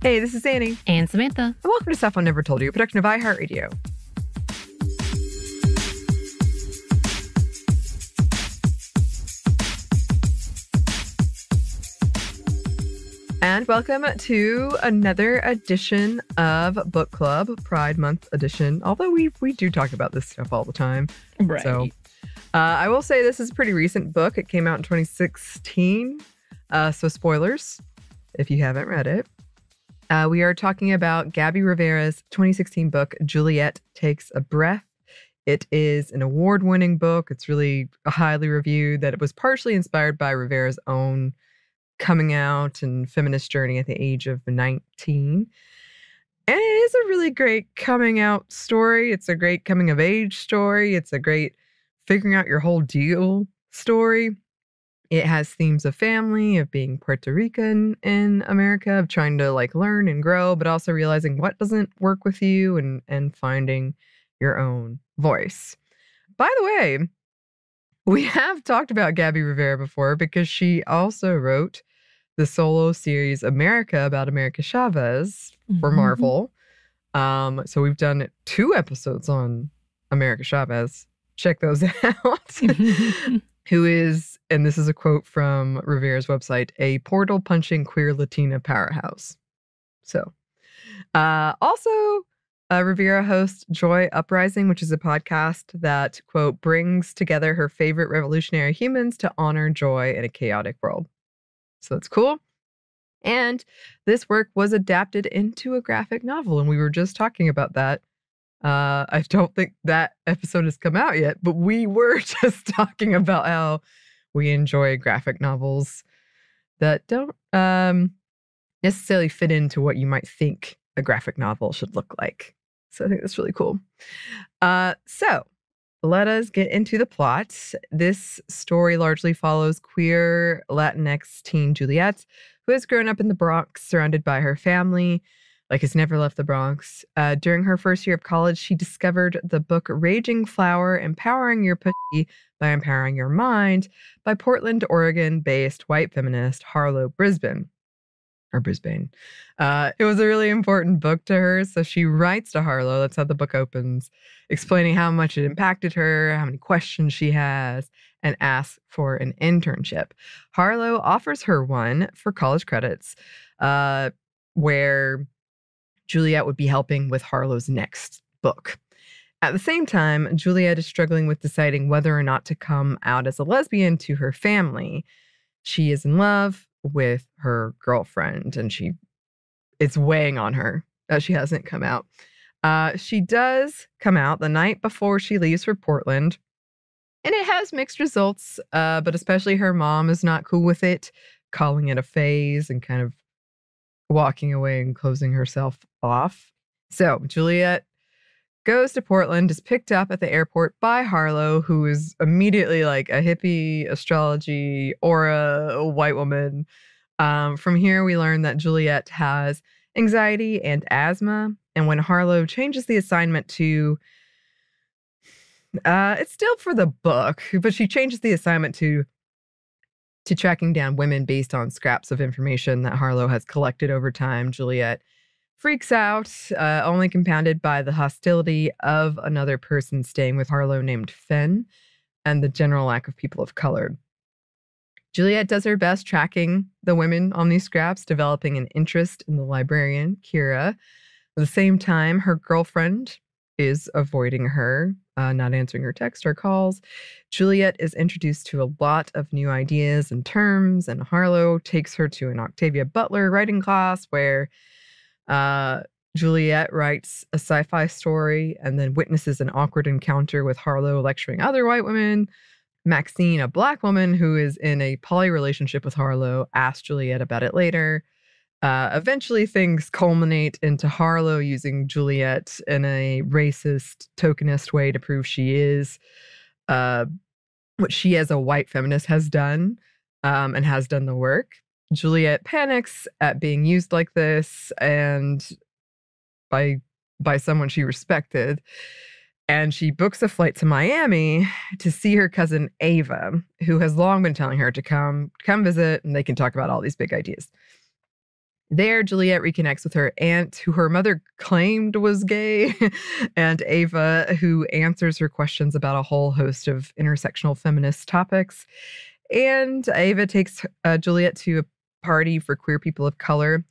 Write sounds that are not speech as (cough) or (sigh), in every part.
Hey, this is Annie. And Samantha. And welcome to Stuff I Never Told You, a production of iHeartRadio. And welcome to another edition of Book Club, Pride Month edition. Although we we do talk about this stuff all the time. Right. So uh, I will say this is a pretty recent book. It came out in 2016. Uh, so spoilers if you haven't read it. Uh, we are talking about Gabby Rivera's 2016 book, Juliet Takes a Breath. It is an award winning book. It's really highly reviewed, that it was partially inspired by Rivera's own coming out and feminist journey at the age of 19. And it is a really great coming out story. It's a great coming of age story. It's a great figuring out your whole deal story. It has themes of family, of being Puerto Rican in America, of trying to like learn and grow, but also realizing what doesn't work with you and and finding your own voice. By the way, we (laughs) have talked about Gabby Rivera before because she also wrote the solo series America about America Chavez for Mhm. Marvel. Um, so we've done two episodes on America Chavez. Check those (laughs) out. (laughs) Who is, and this is a quote from Rivera's website, a portal punching queer Latina powerhouse. So, uh, also, uh, Rivera hosts Joy Uprising, which is a podcast that, quote, brings together her favorite revolutionary humans to honor joy in a chaotic world. So that's cool. And this work was adapted into a graphic novel. And we were just talking about that. Uh, I don't think that episode has come out yet, but we were (laughs) just talking about how we enjoy graphic novels that don't um, necessarily fit into what you might think a graphic novel should look like. So I think that's really cool. Uh, so let us get into the plot. This story largely follows queer Latinx teen Juliet, who has grown up in the Bronx surrounded by her family, like has never left the Bronx. Uh, during her first year of college, she discovered the book Raging Flower Empowering Your Pussy by Empowering Your Mind by Portland, Oregon based white feminist Harlowe Brisbane. Or Brisbane. Uh, it was a really important book to her. So she writes to Harlowe. That's how the book opens, explaining how much it impacted her, how many questions she has, and asks for an internship. Harlowe offers her one for college credits, uh, where Juliet would be helping with Harlowe's next book. At the same time, Juliet is struggling with deciding whether or not to come out as a lesbian to her family. She is in love with her girlfriend and she it's weighing on her that she hasn't come out. Uh, she does come out the night before she leaves for Portland, and it has mixed results. Uh, but especially her mom is not cool with it, calling it a phase and kind of walking away and closing herself off. So Juliet goes to Portland, is picked up at the airport by Harlowe, who is immediately like a hippie, astrology, aura, white woman. Um, from here, we learn that Juliet has anxiety and asthma. And when Harlowe changes the assignment to, uh, it's still for the book, but she changes the assignment to to tracking down women based on scraps of information that Harlowe has collected over time. Juliet freaks out, uh, only compounded by the hostility of another person staying with Harlowe named Finn and the general lack of people of color. Juliet does her best tracking the women on these scraps, developing an interest in the librarian, Kira. At the same time, her girlfriend is avoiding her, uh, not answering her texts or calls. Juliet is introduced to a lot of new ideas and terms, and Harlowe takes her to an Octavia Butler writing class where uh, Juliet writes a sci fi story and then witnesses an awkward encounter with Harlowe lecturing other white women. Maxine, a black woman who is in a poly relationship with Harlowe, asks Juliet about it later. Uh, eventually, things culminate into Harlowe using Juliet in a racist, tokenist way to prove she is uh, what she, as a white feminist, has done um, and has done the work. Juliet panics at being used like this and by by someone she respected and she books a flight to Miami to see her cousin Ava, who has long been telling her to come come visit and they can talk about all these big ideas. There, Juliet reconnects with her aunt, who her mother claimed was gay, (laughs) and Ava, who answers her questions about a whole host of intersectional feminist topics. And Ava takes uh, Juliet to a party for queer people of color.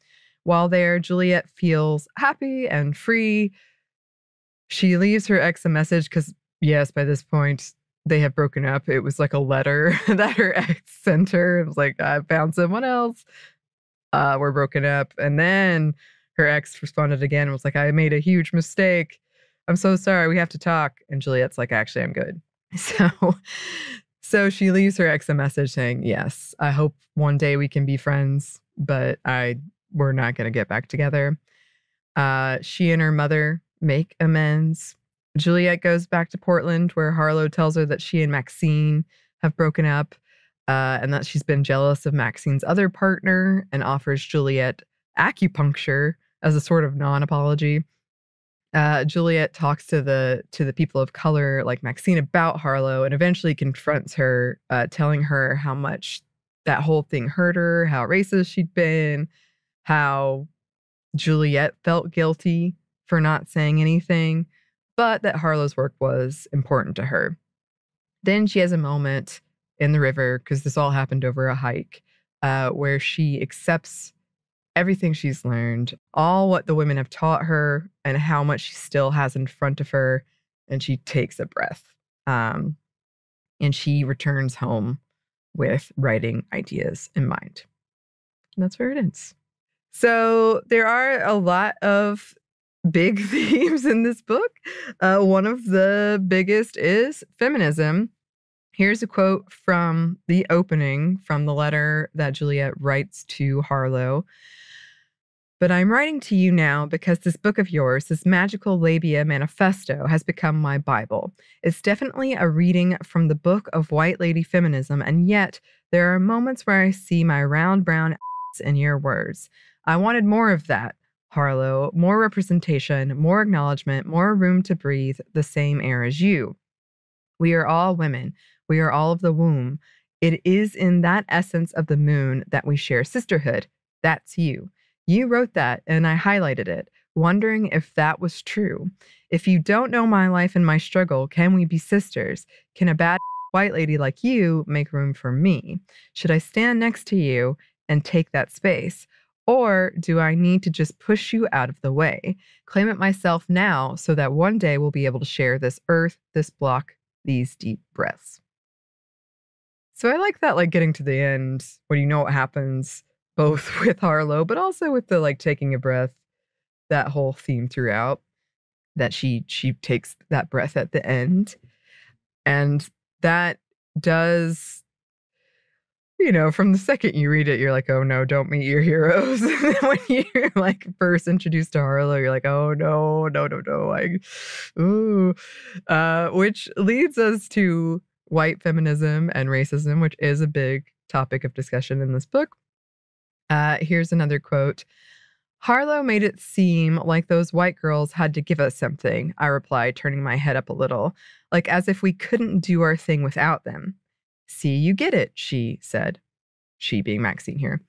While there, Juliet feels happy and free. She leaves her ex a message because, yes, by this point, they have broken up. It was like a letter (laughs) that her ex sent her. It was like, I found someone else uh, we're broken up. And then her ex responded again and was like, I made a huge mistake. I'm so sorry. We have to talk. And Juliet's like, actually, I'm good. (laughs) So, so she leaves her ex a message saying, Yes, I hope one day we can be friends, but I we're not gonna get back together. Uh, she and her mother make amends. Juliet goes back to Portland where Harlowe tells her that she and Maxine have broken up uh, and that she's been jealous of Maxine's other partner and offers Juliet acupuncture as a sort of non-apology. Uh, Juliet talks to the to the people of color like Maxine about Harlowe and eventually confronts her, uh, telling her how much that whole thing hurt her, how racist she'd been, how Juliet felt guilty for not saying anything, but that Harlowe's work was important to her. Then she has a moment in the river because this all happened over a hike uh, where she accepts everything she's learned, all what the women have taught her, and how much she still has in front of her. And she takes a breath. Um, and she returns home with writing ideas in mind. And that's where it ends. So there are a lot of big (laughs) themes in this book. Uh, one of the biggest is feminism. Here's a quote from the opening from the letter that Juliet writes to Harlowe. But I'm writing to you now because this book of yours, this magical labia manifesto, has become my Bible. It's definitely a reading from the book of white lady feminism, and yet there are moments where I see my round brown ass in your words. I wanted more of that, Harlowe, more representation, more acknowledgement, more room to breathe the same air as you. We are all women. We are all of the womb. It is in that essence of the moon that we share sisterhood. That's you. You wrote that, and I highlighted it, wondering if that was true. If you don't know my life and my struggle, can we be sisters? Can a bad (laughs) white lady like you make room for me? Should I stand next to you and take that space? Or do I need to just push you out of the way? Claim it myself now so that one day we'll be able to share this earth, this block, these deep breaths. So I like that, like getting to the end when you know what happens, (laughs) both with Harlowe, but also with the like taking a breath, that whole theme throughout. That she she takes that breath at the end, and that does, you know, from the second you read it, you're like, oh no, don't meet your heroes. (laughs) when you're (laughs) like first introduced to Harlowe, you're like, oh no, no, no, no, I, ooh, uh, which leads us to white feminism and racism, which is a big topic of discussion in this book. Uh, here's another quote Harlowe made it seem like those white girls had to give us something, I replied, turning my head up a little, like as if we couldn't do our thing without them. See, you get it, she said. She being Maxine here.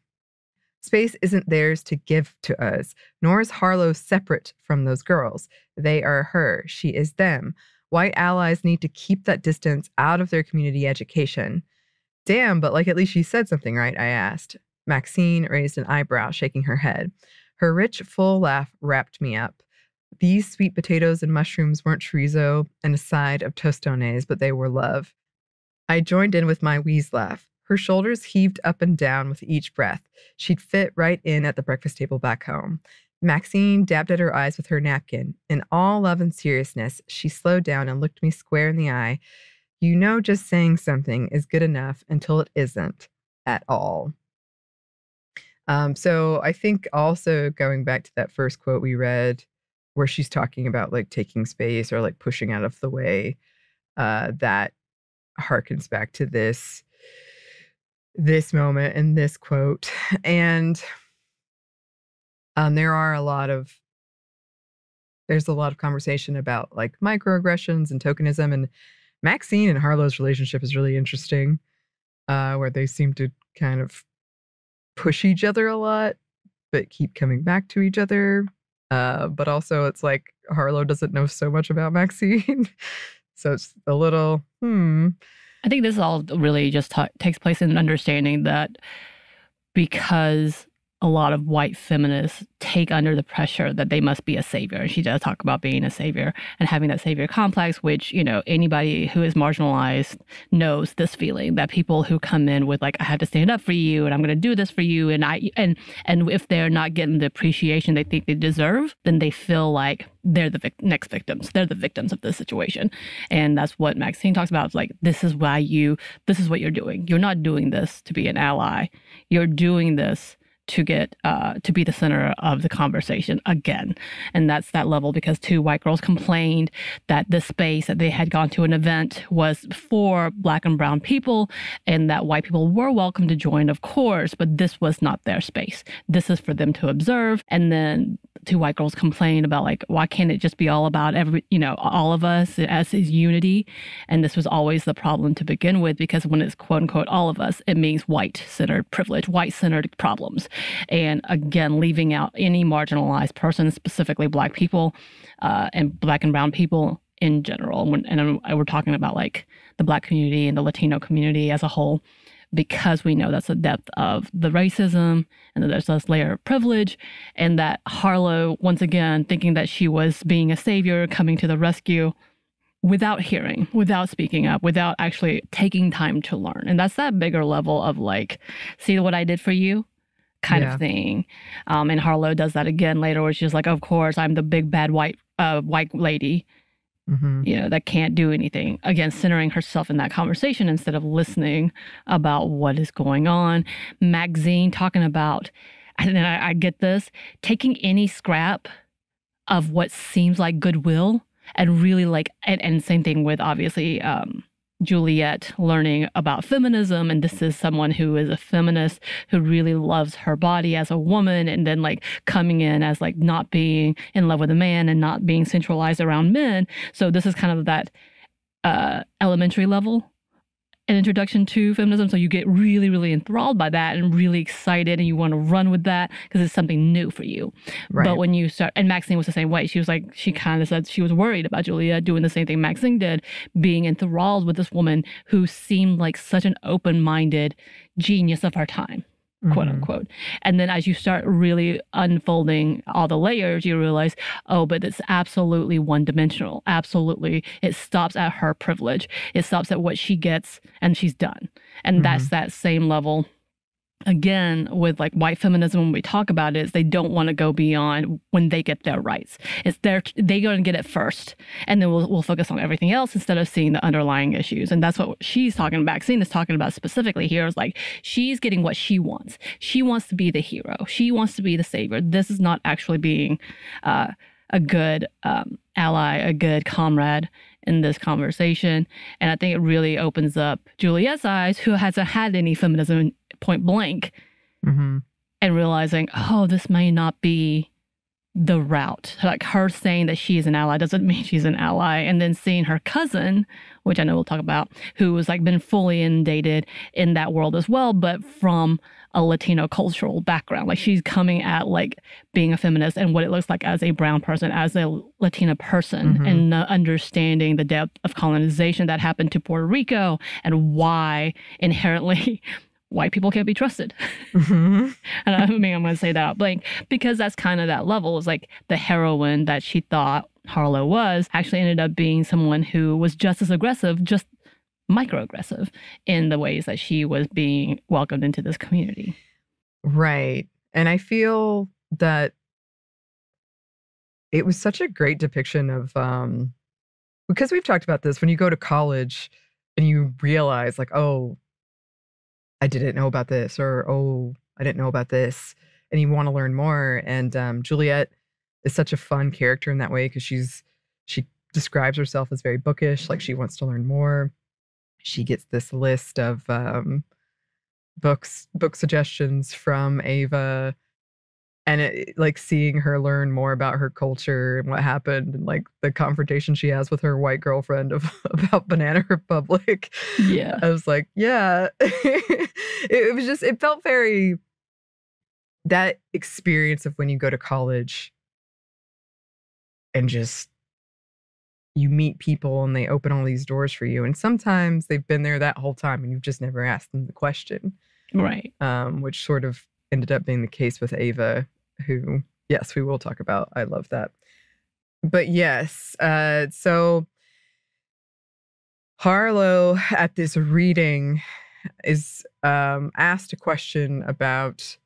Space isn't theirs to give to us, nor is Harlowe separate from those girls. They are her, she is them. White allies need to keep that distance out of their community education. Damn, but like at least she said something right, I asked. Maxine raised an eyebrow, shaking her head. Her rich, full laugh wrapped me up. These sweet potatoes and mushrooms weren't chorizo and a side of tostones, but they were love. I joined in with my wheeze laugh. Her shoulders heaved up and down with each breath. She'd fit right in at the breakfast table back home. Maxine dabbed at her eyes with her napkin. In all love and seriousness, she slowed down and looked me square in the eye. You know, just saying something is good enough until it isn't at all. Um, so I think also going back to that first quote we read, where she's talking about like taking space or like pushing out of the way, uh, that harkens back to this this moment and this quote. And um, there are a lot of there's a lot of conversation about like microaggressions and tokenism and Maxine and Harlowe's relationship is really interesting, uh, where they seem to kind of push each other a lot but keep coming back to each other. Uh, but also, it's like Harlowe doesn't know so much about Maxine. (laughs) so it's a little, hmm. I think this all really just takes place in understanding that because a lot of white feminists take under the pressure that they must be a savior. And she does talk about being a savior and having that savior complex, which, you know, anybody who is marginalized knows this feeling that people who come in with like, I have to stand up for you and I'm going to do this for you. And I, and, and if they're not getting the appreciation they think they deserve, then they feel like they're the vic- next victims. They're the victims of this situation. And that's what Maxine talks about. It's like, this is why you, this is what you're doing. You're not doing this to be an ally. You're doing this to get uh, to be the center of the conversation again. And that's that level because two white girls complained that the space that they had gone to an event was for black and brown people and that white people were welcome to join, of course, but this was not their space. This is for them to observe. And then two white girls complained about like, why can't it just be all about every, you know, all of us as is unity? And this was always the problem to begin with because when it's quote unquote all of us, it means white centered privilege, white centered problems. And again, leaving out any marginalized person, specifically Black people uh, and Black and Brown people in general. And, and we're talking about like the Black community and the Latino community as a whole because we know that's the depth of the racism and that there's this layer of privilege and that Harlowe, once again, thinking that she was being a savior, coming to the rescue without hearing, without speaking up, without actually taking time to learn. And that's that bigger level of like, see what I did for you? Kind yeah. of thing. Um, and Harlowe does that again later, where she's like, "Of course, I'm the big bad white uh, white lady." Mm-hmm. You know, that can't do anything. Again, centering herself in that conversation instead of listening about what is going on. Maxine talking about, and I, I get this, taking any scrap of what seems like goodwill and really like, and, and same thing with obviously um, Juliet learning about feminism. And this is someone who is a feminist who really loves her body as a woman and then like coming in as like not being in love with a man and not being centralized around men. So this is kind of that uh, elementary level an introduction to feminism. So you get really, really enthralled by that and really excited and you want to run with that because it's something new for you. Right. But when you start, and Maxine was the same way. She was like, she kind of said she was worried about Julia doing the same thing Maxine did, being enthralled with this woman who seemed like such an open minded genius of her time quote mm-hmm. unquote. And then as you start really unfolding all the layers, you realize, oh, but it's absolutely one dimensional. Absolutely. It stops at her privilege, it stops at what she gets and she's done. And mm-hmm. that's that same level again with like white feminism when we talk about it is they don't want to go beyond when they get their rights. It's their they go and get it first and then we'll, we'll focus on everything else instead of seeing the underlying issues. And that's what she's talking about Maxine is talking about specifically here is like she's getting what she wants. She wants to be the hero. She wants to be the savior. This is not actually being uh, a good um, ally a good comrade in this conversation. And I think it really opens up Juliet's eyes, who hasn't had any feminism point blank, mm-hmm. and realizing, oh, this may not be the route. Like her saying that she is an ally doesn't (laughs) mean she's an ally. And then seeing her cousin, which I know we'll talk about, who was like been fully inundated in that world as well, but from a Latino cultural background. Like she's coming at like being a feminist and what it looks like as a brown person, as a Latina person, mm-hmm. and uh, understanding the depth of colonization that happened to Puerto Rico and why inherently (laughs) white people can't be trusted. Mm-hmm. (laughs) and I mean, I'm going to say that out blank because that's kind of that level. Is like the heroine that she thought Harlow was actually ended up being someone who was just as aggressive, just microaggressive in the ways that she was being welcomed into this community. Right. And I feel that it was such a great depiction of um because we've talked about this when you go to college and you realize like oh I didn't know about this or oh I didn't know about this and you want to learn more and um Juliet is such a fun character in that way because she's she describes herself as very bookish like she wants to learn more she gets this list of um, books book suggestions from Ava and it, like seeing her learn more about her culture and what happened and like the confrontation she has with her white girlfriend of (laughs) about banana republic yeah. I was like yeah. (laughs) It, it was just it felt very that experience of when you go to college and just you meet people and they open all these doors for you and sometimes they've been there that whole time and you've just never asked them the question. Right. Um, which sort of ended up being the case with ava who yes we will talk about. I love that. But yes uh, so harlowe at this reading is um, asked a question about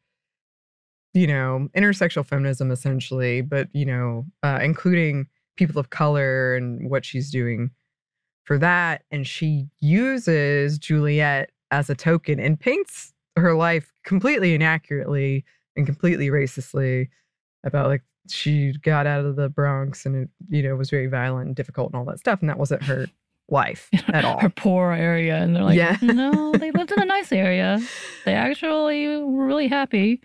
you know intersectional feminism essentially but you know uh, including people of color and what she's doing for that. And she uses Juliet as a token and paints her life completely inaccurately and completely racistly about like she got out of the Bronx and it, you know, was very violent and difficult and all that stuff. And that wasn't her life (laughs) at all. Her poor area. And they're like, yeah. no, they lived in a (laughs) nice area. They actually were really happy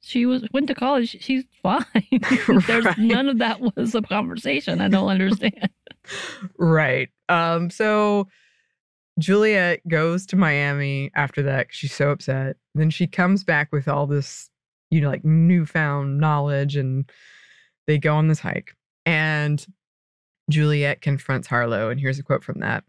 she was went to college. She's fine. (laughs) (laughs) There's right. none of that was a conversation. I don't understand. right. Um. So Juliet goes to Miami after that. Because she's so upset. Then she comes back with all this, you know, like newfound knowledge, and they go on this hike. And Juliet confronts Harlowe, and here's a quote from that.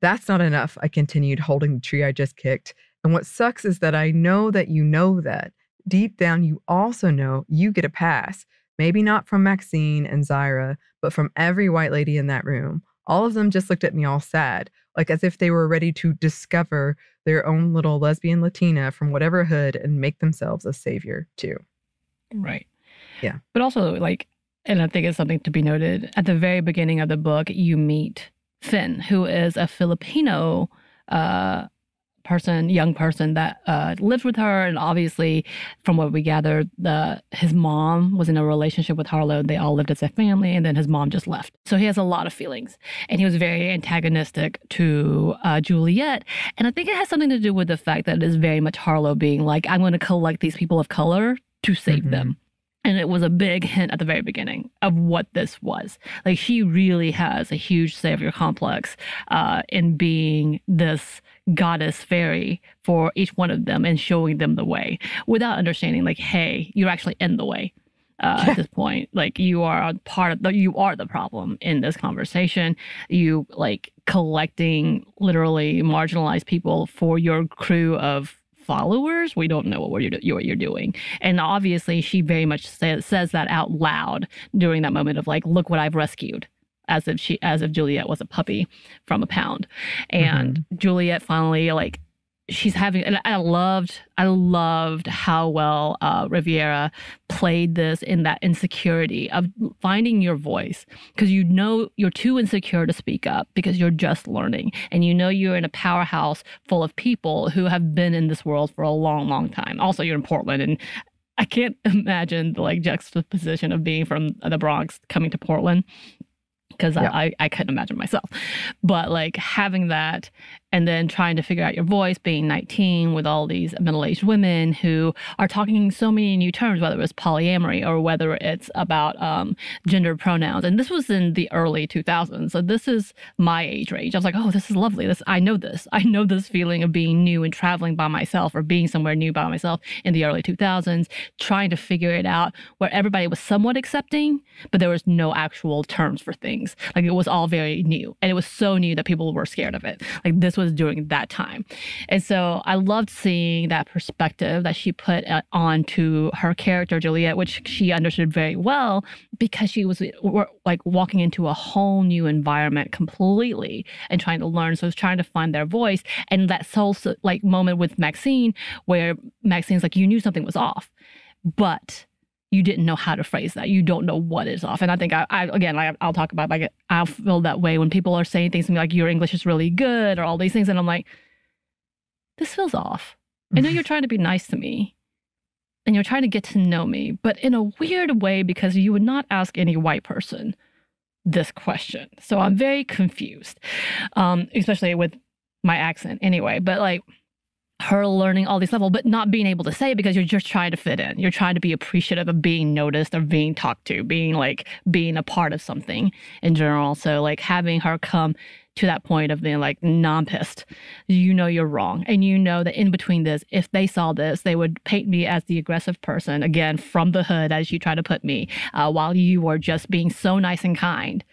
That's not enough. I continued, holding the tree I just kicked. And what sucks is that I know that you know that deep down, you also know you get a pass. Maybe not from Maxine and Zyra, but from every white lady in that room. All of them just looked at me all sad, like as if they were ready to discover their own little lesbian Latina from whatever hood and make themselves a savior too. Right. Yeah. But also, like, and I think it's something to be noted at the very beginning of the book, you meet Finn, who is a Filipino uh, person, young person that uh, lived with her, and obviously, from what we gathered, the his mom was in a relationship with Harlowe. They all lived as a family, and then his mom just left. So he has a lot of feelings, and he was very antagonistic to uh, Juliet. And I think it has something to do with the fact that it is very much Harlowe being like, "I'm going to collect these people of color to save mm-hmm. them." And it was a big hint at the very beginning of what this was. Like, she really has a huge savior complex uh, in being this goddess fairy for each one of them and showing them the way without understanding, like, hey, you're actually in the way. Uh, at this point like you are part of the you are the problem in this conversation you like collecting literally marginalized people for your crew of followers, we don't know what you're, what you're doing. And obviously, she very much says, says that out loud during that moment of like, look what I've rescued. As if she, as if Juliet was a puppy from a pound, and mm-hmm. Juliet finally like she's having and I loved I loved how well uh, Rivera played this in that insecurity of finding your voice because you know you're too insecure to speak up because you're just learning and you know you're in a powerhouse full of people who have been in this world for a long long time. Also you're in Portland and I can't (laughs) imagine the like juxtaposition of being from the Bronx coming to Portland because yeah. I, I couldn't imagine myself. But like having that and then trying to figure out your voice, being 19 with all these middle aged women who are talking so many new terms, whether it's polyamory or whether it's about um, gender pronouns. And this was in the early 2000s. So this is my age range. I was like, oh, this is lovely. This I know this. I know this feeling of being new and traveling by myself or being somewhere new by myself in the early 2000s, trying to figure it out where everybody was somewhat accepting, but there was no actual terms for things. Like it was all very new. And it was so new that people were scared of it. Like this was during that time. And so I loved seeing that perspective that she put uh, onto her character, Juliet, which she understood very well because she was like walking into a whole new environment completely and trying to learn. So it's trying to find their voice. And that soul like moment with Maxine, where Maxine's like, you knew something was off, but you didn't know how to phrase that. You don't know what is off. And I think I, I again, like I'll talk about like I'll feel that way when people are saying things to me like your English is really good or all these things, and I'm like, this feels off. I know you're trying to be nice to me, and you're trying to get to know me, but in a weird way because you would not ask any white person this question. So I'm very confused, um, especially with my accent anyway. But like her learning all these levels, but not being able to say it because you're just trying to fit in. You're trying to be appreciative of being noticed, of being talked to, being like being a part of something in general. So like having her come to that point of being like, non pissed. You know you're wrong. And you know that in between this, if they saw this, they would paint me as the aggressive person, again, from the hood, as you try to put me, uh, while you were just being so nice and kind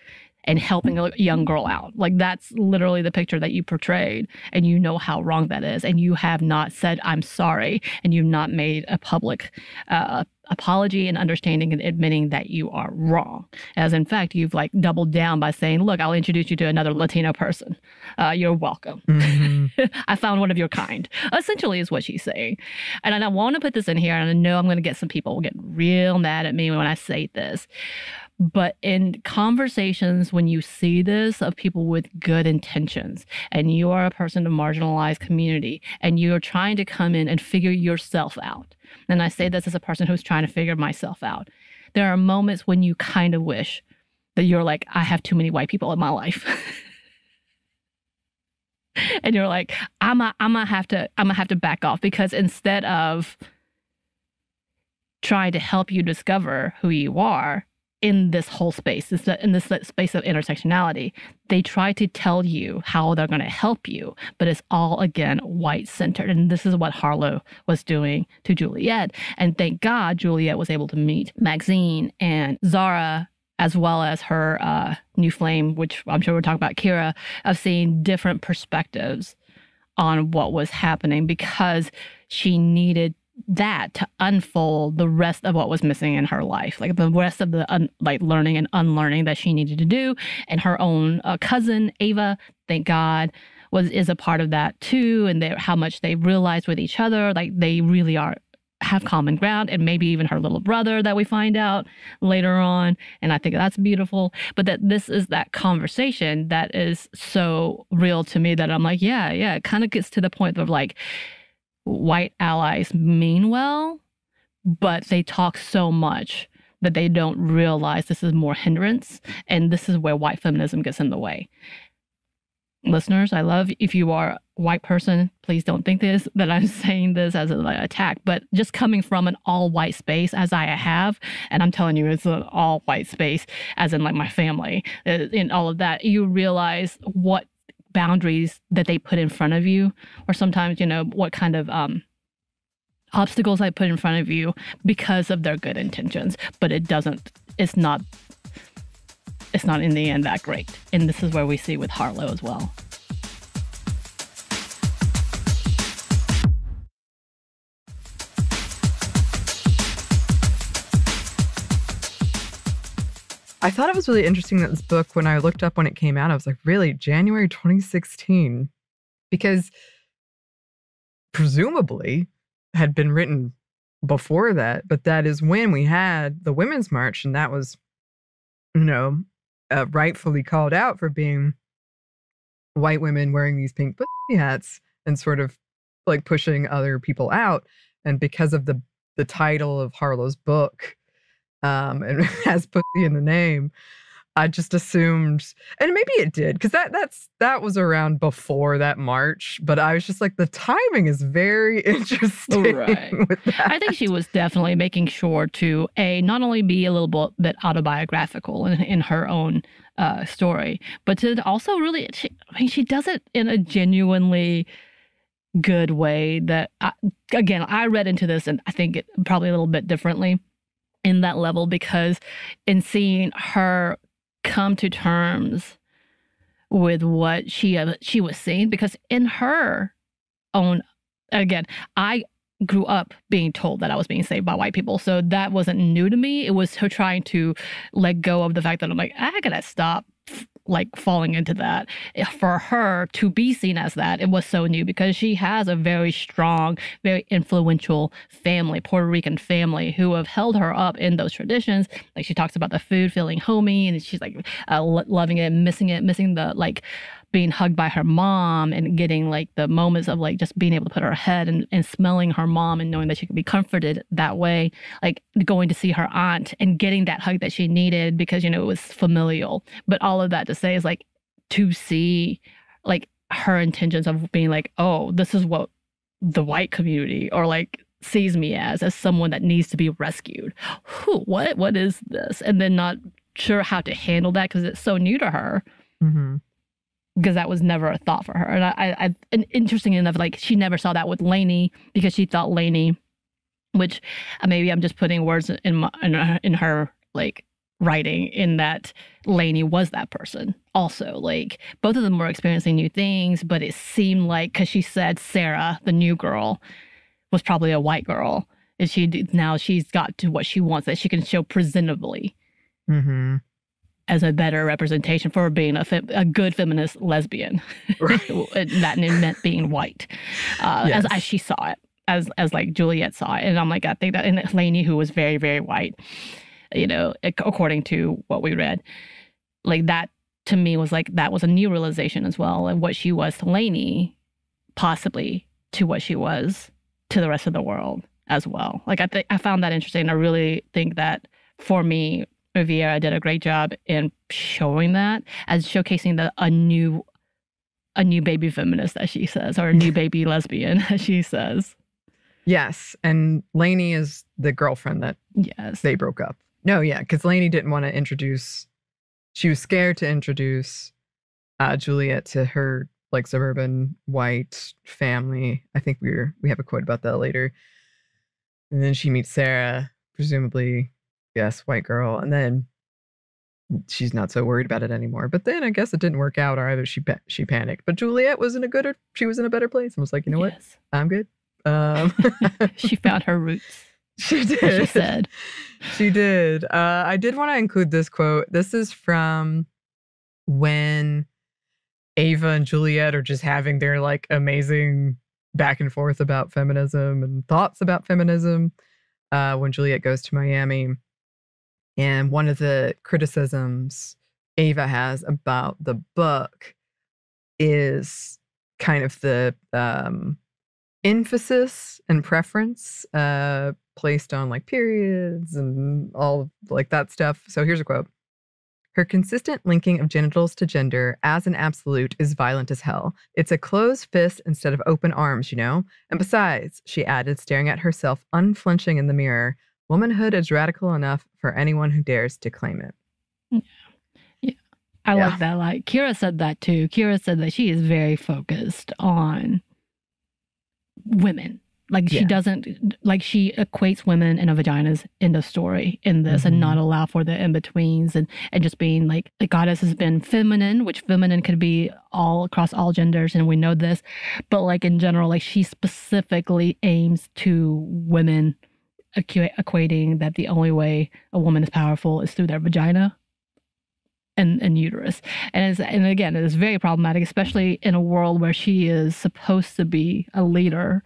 and helping a young girl out. Like that's literally the picture that you portrayed. And you know how wrong that is. And you have not said, I'm sorry. And you've not made a public uh, apology and understanding and admitting that you are wrong. As in fact, you've like doubled down by saying, look, I'll introduce you to another Latino person. Uh, you're welcome. Mm-hmm. (laughs) I found one of your kind, essentially, is what she's saying. And I want to put this in here. And I know I'm going to get some people get real mad at me when I say this. But in conversations, when you see this of people with good intentions, and you are a person of marginalized community, and you're trying to come in and figure yourself out, and I say this as a person who's trying to figure myself out, there are moments when you kind of wish that you're like, I have too many white people in my life. (laughs) and you're like, I'm a, I'm gonna have to, I'm gonna have to back off because instead of trying to help you discover who you are, in this whole space, in this space of intersectionality, they try to tell you how they're going to help you, but it's all again white centered. And this is what Harlowe was doing to Juliet. And thank God Juliet was able to meet Maxine and Zara as well as her uh, new flame, which I'm sure we're talking about, Kira, of seeing different perspectives on what was happening because she needed that to unfold the rest of what was missing in her life, like the rest of the un, like learning and unlearning that she needed to do. And her own uh, cousin Ava, thank God, was is a part of that too. And how much they realized with each other, like they really are have common ground and maybe even her little brother that we find out later on and i think that's beautiful but that this is that conversation that is so real to me that i'm like yeah yeah it kind of gets to the point of like white allies mean well, but they talk so much that they don't realize this is more hindrance. And this is where white feminism gets in the way. Listeners, I love if you are a white person, please don't think this that I'm (laughs) saying this as an attack, but just coming from an all white space as I have, and I'm telling you, it's an all white space, as in like my family, uh, in all of that, you realize what boundaries that they put in front of you, or sometimes, you know, what kind of um, obstacles I put in front of you because of their good intentions. But it doesn't, it's not, it's not in the end that great. And this is where we see with Harlowe as well. I thought it was really interesting that this book, when I looked up when it came out, I was like, really, January 2016? Because presumably had been written before that, but that is when we had the Women's March, and that was, you know, uh, rightfully called out for being white women wearing these pink pussy hats and sort of like pushing other people out. And because of the the title of Harlowe's book, um, and (laughs) has pussy in the name. I just assumed, and maybe it did, because that that's that was around before that March. But I was just like, the timing is very (laughs) interesting. Right. (laughs) I think she was definitely making sure to a not only be a little bit autobiographical in, in her own uh, story, but to also really, she, I mean, she does it in a genuinely good way. That I, again, I read into this, and I think it probably a little bit differently in that level because in seeing her come to terms with what she uh, she was seeing because in her own again I grew up being told that I was being saved by white people. So that wasn't new to me. It was her trying to let go of the fact that I'm like I gotta stop like falling into that. For her to be seen as that, it was so new because she has a very strong, very influential family, Puerto Rican family, who have held her up in those traditions. Like she talks about the food feeling homey and she's like uh, loving it, missing it, missing the like being hugged by her mom and getting like the moments of like just being able to put her head and, and smelling her mom and knowing that she could be comforted that way like going to see her aunt and getting that hug that she needed because you know it was familial but all of that to say is like to see like her intentions of being like oh this is what the white community or like sees me as as someone that needs to be rescued. Who? What? What is this? And then not sure how to handle that because it's so new to her. Mm-hmm. Because that was never a thought for her, and I, I, and interesting enough, like she never saw that with Lainey because she thought Lainey, which uh, maybe I'm just putting words in my in her, in her like writing in that Lainey was that person also. Like both of them were experiencing new things, but it seemed like because she said Sarah, the new girl, was probably a white girl. And she now she's got to what she wants that she can show presentably Mm-hmm. As a better representation for being a, fe- a good feminist lesbian. (laughs) Right. that meant being white, uh, as, Yes. as she saw it, as as like Juliet saw it, and I'm like, I think that and Lainey, who was very very white, you know, according to what we read, like that to me was like that was a new realization as well, and what she was to Lainey, possibly to what she was to the rest of the world as well. Like I think I found that interesting. I really think that for me, Rivera did a great job in showing that as showcasing the a new a new baby feminist as she says or a new (laughs) baby lesbian as she says Yes. And Lainey is the girlfriend that yes they broke up. No, yeah, because Lainey didn't want to introduce. She was scared to introduce uh, Juliet to her like suburban white family. I think we were we have a quote about that later. And then she meets Sarah, presumably, yes, white girl, and then she's not so worried about it anymore. But then I guess it didn't work out, or either she pa- she panicked. But Juliet was in a good, or she was in a better place, and was like, you know what, Yes. I'm good. Um, (laughs) she found her roots (laughs) she did. she said (laughs) She did. Uh, I did want to include this quote. This is from when Ava and Juliet are just having their like amazing back and forth about feminism and thoughts about feminism. Uh, when Juliet goes to Miami, and one of the criticisms Ava has about the book is kind of the um, emphasis and preference uh, placed on like periods and all like that stuff. So here's a quote. Her consistent linking of genitals to gender as an absolute is violent as hell. It's a closed fist instead of open arms, you know? And besides, she added, staring at herself unflinching in the mirror, womanhood is radical enough for anyone who dares to claim it. Yeah, i Yeah. like that like kira said that too kira said that she is very focused on women like she doesn't like she equates women and a vaginas in the story in this and Mhm. not allow for the in-betweens and and just being like the goddess has been feminine which feminine could be all across all genders and we know this but like in general like she specifically aims to women equating that the only way a woman is powerful is through their vagina and, and uterus and and again it is very problematic especially in a world where she is supposed to be a leader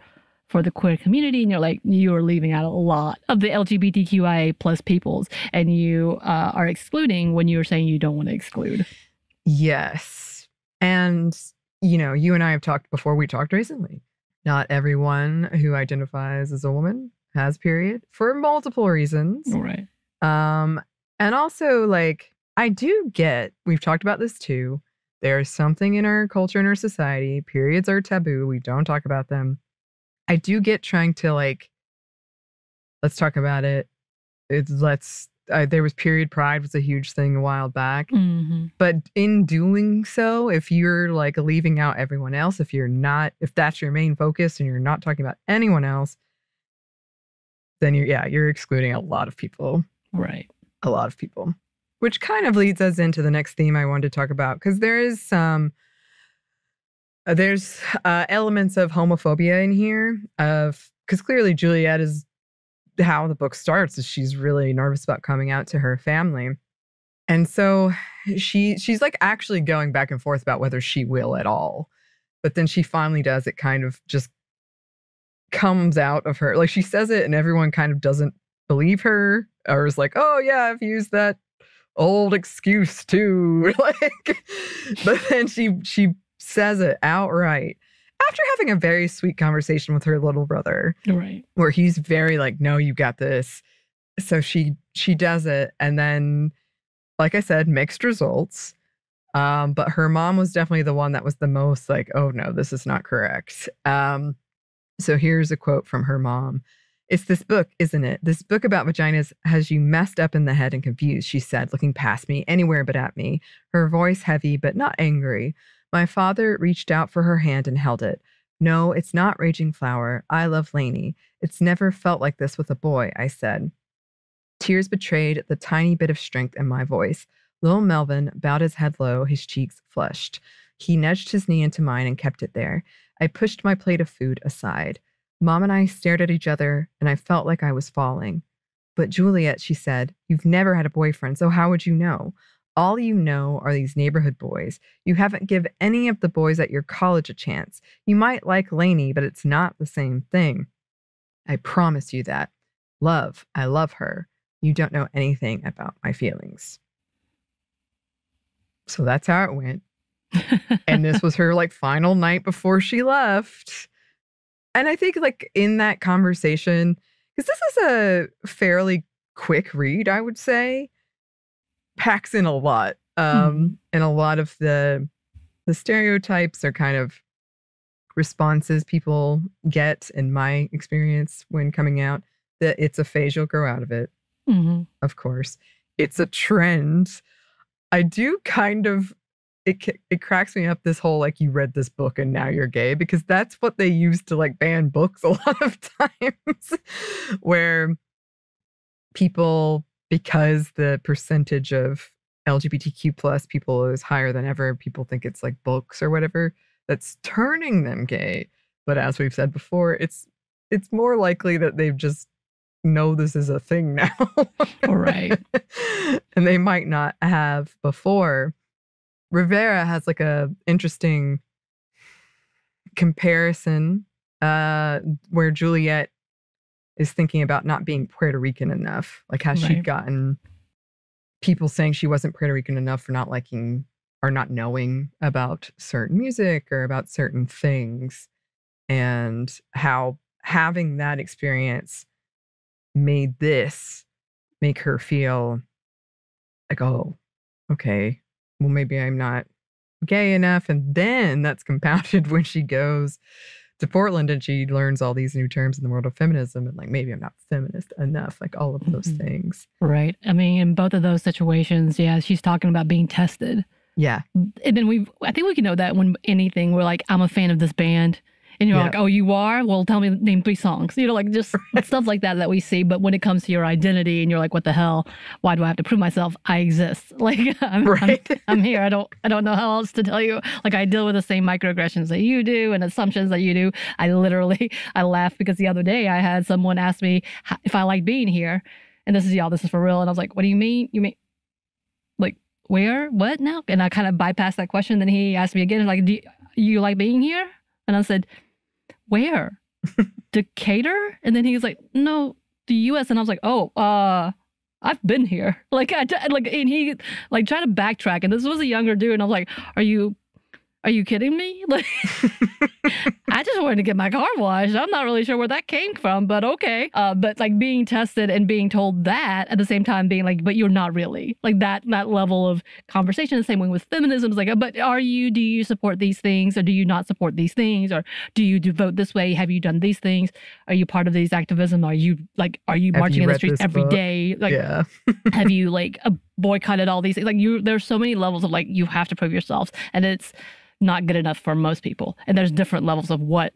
for the queer community and you're like you are leaving out a lot of the lgbtqia plus peoples and you uh, are excluding when you're saying you don't want to exclude Yes. And, you know, you and I have talked before, we talked recently. Not everyone who identifies as a woman has period for multiple reasons. right Um, and also like I do get, we've talked about this too. There's something in our culture and our society. Periods are taboo. We don't talk about them. I do get trying to like, let's talk about it. It's let's. Uh, there was period pride was a huge thing a while back, mm-hmm. but in doing so, if you're like leaving out everyone else, if you're not, if that's your main focus and you're not talking about anyone else, then you're yeah you're excluding a lot of people right a lot of people. Which kind of leads us into the next theme I wanted to talk about because there is some uh, there's uh, elements of homophobia in here of because clearly Juliet is how the book starts is she's really nervous about coming out to her family. And so she she's like actually going back and forth about whether she will at all. But then she finally does it kind of just comes out of her. Like she says it and everyone kind of doesn't believe her or is like, oh yeah, I've used that old excuse too. (laughs) like, but then she she says it outright after having a very sweet conversation with her little brother, right where he's very like, no, you got this. So she she does it, and then, like I said, mixed results. Um, but her mom was definitely the one that was the most like, oh no, this is not correct. Um, So here's a quote from her mom. It's this book, isn't it? This book about vaginas has you messed up in the head and confused, she said, looking past me, anywhere but at me, her voice heavy but not angry. My father reached out for her hand and held it. No, it's not Raging Flower. I love Lainey. It's never felt like this with a boy, I said. Tears betrayed the tiny bit of strength in my voice. Little Melvin bowed his head low, his cheeks flushed. He nudged his knee into mine and kept it there. I pushed my plate of food aside. Mom and I stared at each other, and I felt like I was falling. But Juliet, she said, you've never had a boyfriend, so how would you know? All you know are these neighborhood boys. You haven't give any of the boys at your college a chance. You might like Lainey, but it's not the same thing. I promise you that. Love, I love her. You don't know anything about my feelings. So that's how it went. And this was her like final night before she left. And I think like in that conversation, because this is a fairly quick read, I would say, packs in a lot. Um, mm-hmm. and a lot of the the stereotypes are kind of responses people get in my experience when coming out that it's a phase you'll grow out of it mm-hmm. of course it's a trend i do kind of it it cracks me up this whole like you read this book and now you're gay because that's what they use to like ban books (laughs) a lot of times where people because the percentage of LGBTQ plus people is higher than ever people think it's like books or whatever that's turning them gay. But as we've said before it's it's more likely that they've just know this is a thing (laughs) now. Right. (laughs) And they might not have before Rivera has like a interesting comparison uh, where Juliet is thinking about not being Puerto Rican enough, like how right. she'd gotten people saying she wasn't Puerto Rican enough for not liking or not knowing about certain music or about certain things, and how having that experience made this make her feel like, oh, okay, well, maybe I'm not gay enough. And then that's compounded (laughs) when she goes to Portland and she learns all these new terms in the world of feminism and like maybe I'm not feminist enough, like all of those mm-hmm. things. Right. I mean, in both of those situations, yeah, she's talking about being tested. Yeah. And then we I think we can know that when anything, we're like, I'm a fan of this band and you're yeah. like, oh, you are? Well, tell me, name three songs. You know, like just (laughs) right. stuff like that that we see. But when it comes to your identity and you're like, what the hell? Why do I have to prove myself? I exist. (laughs) Like I'm, right. I'm, (laughs) I'm, here. I don't I don't know how else to tell you. Like I deal with the same microaggressions that you do and assumptions that you do. I literally I laugh because the other day I had someone ask me if I like being here, and this is y'all. This is for real. And I was like, what do you mean? You mean like where? What now? And I kind of bypassed that question. Then he asked me again, like, do you, you like being here? And I said, where? (laughs) Decatur? And then he was like, no, the U.S. And I was like, oh, uh, I've been here. (laughs) Like, I like, and he like tried to backtrack. And this was a younger dude. And I was like, are you are you kidding me? (laughs) Like, (laughs) I just wanted to get my car washed. I'm not really sure where that came from, but okay. Uh, but like being tested and being told that at the same time, being like, but you're not really like that. That level of conversation. The same way with feminism is like, but are you? Do you support these things, or do you not support these things, or do you vote this way? Have you done these things? Are you part of these activism? Are you like, are you have marching you in the streets every book? day? Like, yeah. have you like (laughs) boycotted all these things? Like, you there's so many levels of like you have to prove yourselves, and it's not good enough for most people. And there's different levels of what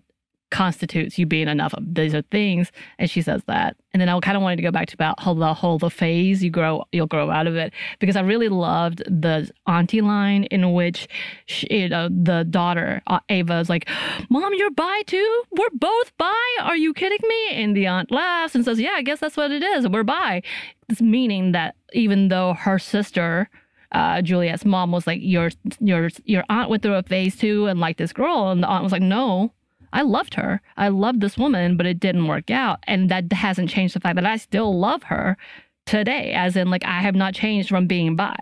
constitutes you being enough of these are things. And she says that. And then i kind of wanted to go back to about how the whole the phase you grow you'll grow out of it. Because i really loved the auntie line in which she, you know the daughter uh, ava is like mom you're bi too? We're both bi? Are you kidding me? And the aunt laughs and says yeah i guess that's what it is. We're bi. It's meaning that even though her sister uh, Juliet's mom was like, "Your your your aunt went through a phase too, and like this girl," and the aunt was like, "No." I loved her. I loved this woman, but it didn't work out. And that hasn't changed the fact that I still love her today, as in, like, I have not changed from being bi.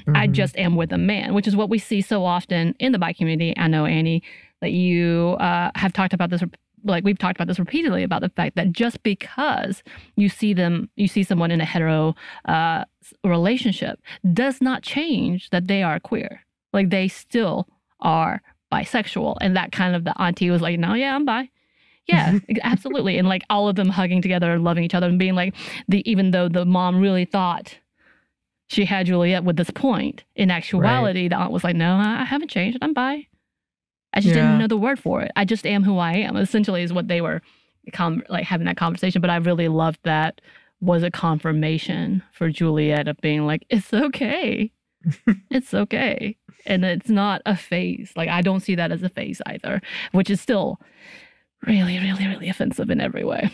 Mm-hmm. I just am with a man, which is what we see so often in the bi community. I know, Annie, that you uh, have talked about this like we've talked about this repeatedly about the fact that just because you see them you see someone in a hetero uh, relationship does not change that they are queer like they still are bisexual and that kind of the auntie was like no yeah i'm bi Yeah, (laughs) absolutely. And like all of them hugging together and loving each other and being like the even though the mom really thought she had Juliet with this point, in actuality, right. the aunt was like, No, I haven't changed. I'm bi. I just yeah. didn't know the word for it. I just am who I am. Essentially, is what they were like having that conversation. But I really loved that was a confirmation for Juliet of being like, it's okay. (laughs) it's okay. And it's not a phase. Like, I don't see that as a phase either, which is still really, really, really offensive in every way.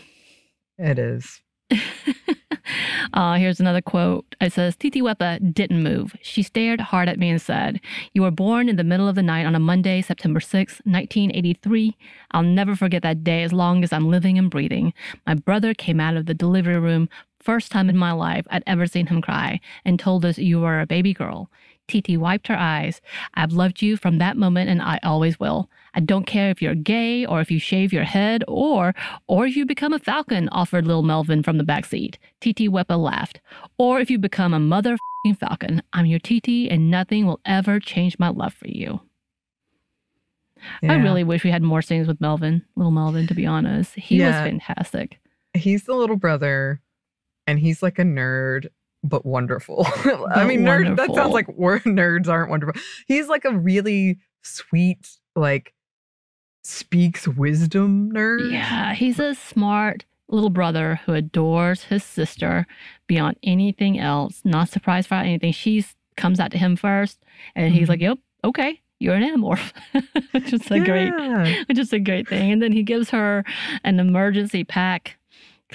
It is. (laughs) uh, here's another quote. It says, Titi Wepa didn't move. She stared hard at me and said, You were born in the middle of the night on a Monday, September 6, 1983. I'll never forget that day as long as I'm living and breathing. My brother came out of the delivery room, first time in my life I'd ever seen him cry, and told us you were a baby girl. Titi wiped her eyes. I've loved you from that moment and I always will. I don't care if you're gay or if you shave your head or or if you become a falcon, offered little Melvin from the back seat. Titi Wepa laughed. Or if you become a mother falcon, I'm your Titi and nothing will ever change my love for you. Yeah. I really wish we had more scenes with Melvin, little Melvin, to be honest. He yeah. was fantastic. He's the little brother and he's like a nerd but wonderful. (laughs) I mean, nerd. That sounds like we're (laughs) nerds aren't wonderful. He's like a really sweet, like speaks wisdom nerd. Yeah, he's a smart little brother who adores his sister beyond anything else. Not surprised by anything. She comes out to him first, and mm-hmm. he's like, "Yep, okay." You're an animorph, (laughs) which is a yeah. great, which is a great thing. And then he gives her an emergency pack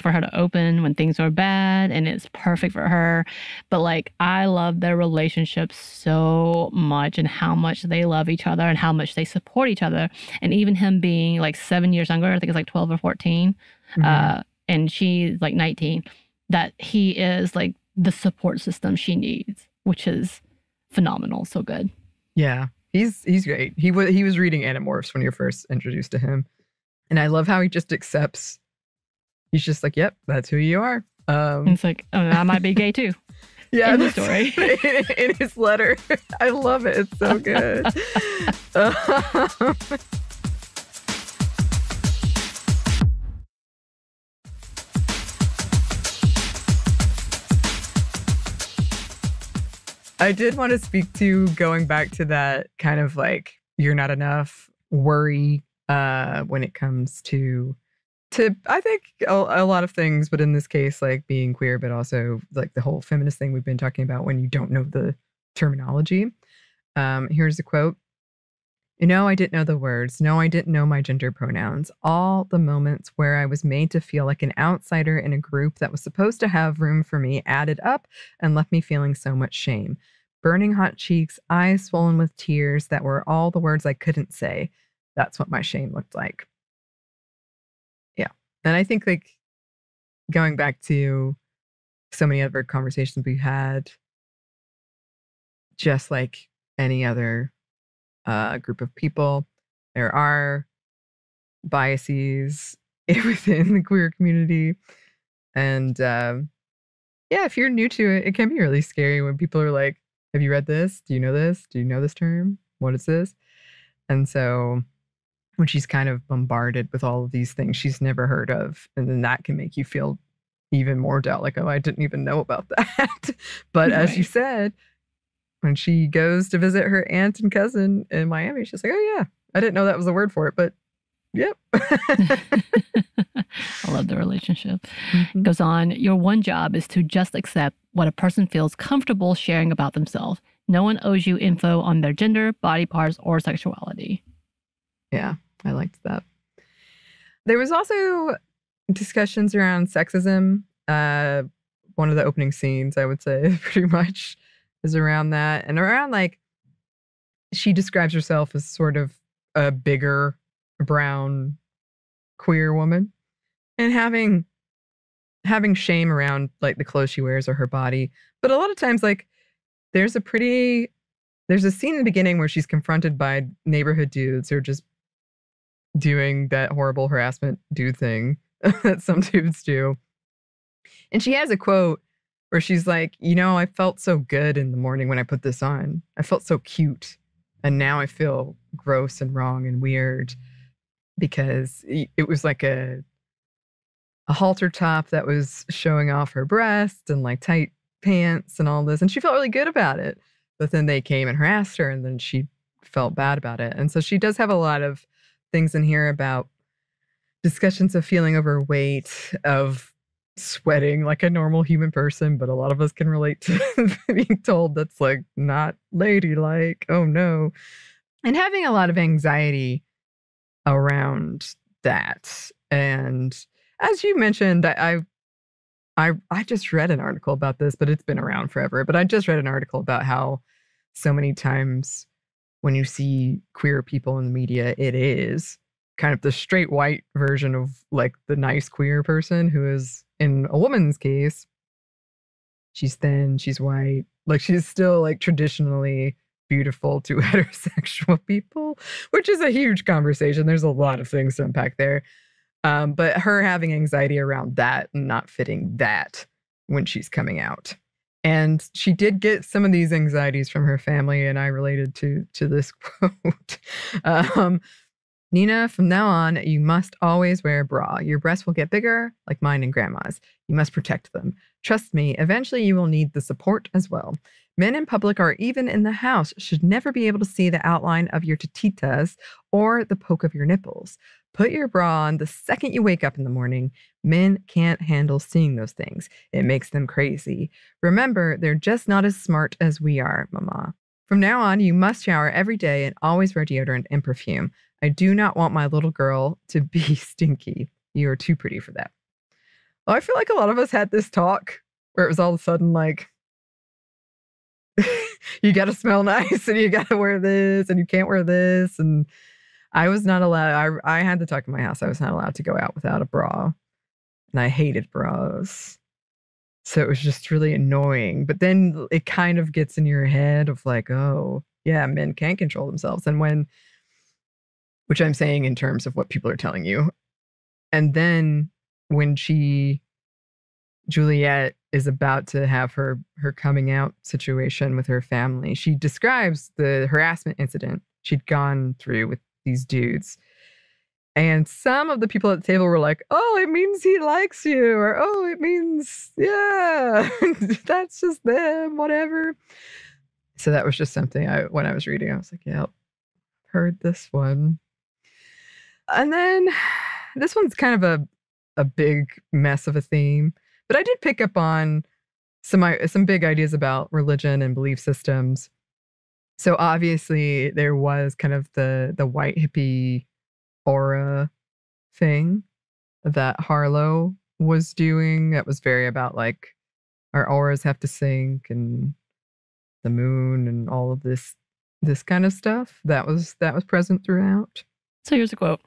for her to open when things are bad and it's perfect for her. But like I love their relationship so much and how much they love each other and how much they support each other. And even him being like seven years younger, I think it's like 12 or 14, mm-hmm. uh, and she's like 19, that he is like the support system she needs, which is phenomenal. So good. Yeah. He's he's great. He was he was reading Animorphs when you're first introduced to him. And I love how he just accepts he's just like, "Yep, that's who you are." Um, it's like, oh, I might be gay too. (laughs) yeah, in the story, in, (laughs) in, his letter, (laughs) I love it. It's so good. I did want to speak to going back to that kind of like you're not enough worry uh, when it comes to to I think a, a, lot of things, but in this case, like being queer, but also like the whole feminist thing we've been talking about when you don't know the terminology. Um, here's a quote. You know, I didn't know the words. No, I didn't know my gender pronouns. All the moments where I was made to feel like an outsider in a group that was supposed to have room for me added up and left me feeling so much shame. Burning hot cheeks, eyes swollen with tears that were all the words I couldn't say. That's what my shame looked like. And I think like going back to so many other conversations we had, just like any other uh, group of people, there are biases (laughs) within the queer community. And um, yeah, if you're new to it, it can be really scary when people are like, Have you read this? Do you know this? Do you know this term? What is this? And so when she's kind of bombarded with all of these things she's never heard of. And then that can make you feel even more doubt, like, oh, I didn't even know about (laughs) that. but right. as you said, when she goes to visit her aunt and cousin in Miami, she's like, oh, yeah, I didn't know that was a word for it, but yep. (laughs) I love the relationship. Mm-hmm. Goes on, your one job is to just accept what a person feels comfortable sharing about themselves. No one owes you info on their gender, body parts, or sexuality. Yeah. I liked that. There was also discussions around sexism. Uh, one of the opening scenes, I would say, (laughs) pretty much is around that, and around like she describes herself as sort of a bigger brown queer woman, and having having shame around like the clothes she wears or her body. But a lot of times, like there's a pretty there's a scene in the beginning where she's confronted by neighborhood dudes who are just doing that horrible harassment dude thing (laughs) that some dudes do. And she has a quote where she's like, You know, I felt so good in the morning when I put this on. I felt so cute. And now I feel gross and wrong and weird. because it was like a a halter top that was showing off her breast and like tight pants and all this and she felt really good about it but then they came and harassed her and then she felt bad about it and so she does have a lot of things in here about discussions of feeling overweight of sweating like a normal human person but a lot of us can relate to (laughs) being told that's like not ladylike oh no and having a lot of anxiety around that. And as you mentioned, I, I I just read an article about this, but it's been around forever. But I just read an article about how so many times when you see queer people in the media, it is kind of the straight white version of like the nice queer person who is in a woman's case. She's thin, she's white, like she's still like traditionally beautiful to (laughs) heterosexual people, which is a huge conversation. There's a lot of things to unpack there. Um, but her having anxiety around that and not fitting that when she's coming out. And she did get some of these anxieties from her family, and I related to to this (laughs) quote. um, Nina, from now on, you must always wear a bra. Your breasts will get bigger, like mine and grandma's. You must protect them. Trust me, eventually you will need the support as well. Men in public or even in the house should never be able to see the outline of your tetitas or the poke of your nipples. Put your bra on the second you wake up in the morning. Men can't handle seeing those things. It makes them crazy. Remember, they're just not as smart as we are, Mama. From now on, you must shower every day and always wear deodorant and perfume. I do not want my little girl (laughs) to be stinky. You are too pretty for that. Well, I feel like a lot of us had this talk where it was all of a sudden like, (laughs) you got to smell (laughs) nice and you got to wear this and you can't wear this. And I was not allowed, I, I had to talk in my house. I was not allowed to go out without a bra. And I hated bras. So it was just really annoying. But then it kind of gets in your head of like, oh, yeah, men can't control themselves. And when, which I'm saying in terms of what people are telling you. And then when she Juliet is about to have her her coming out situation with her family. She describes the harassment incident she'd gone through with these dudes. And some of the people at the table were like, "Oh, it means he likes you," or "Oh, it means yeah, (laughs) that's just them, whatever." So that was just something I when I was reading, I was like, "Yep, heard this one." And then (sighs) this one's kind of a a big mess of a theme. But I did pick up on some some big ideas about religion and belief systems. So obviously there was kind of the the white hippie aura thing that Harlowe was doing that was very about like our auras have to sync and the moon and all of this this kind of stuff that was that was present throughout so here's a quote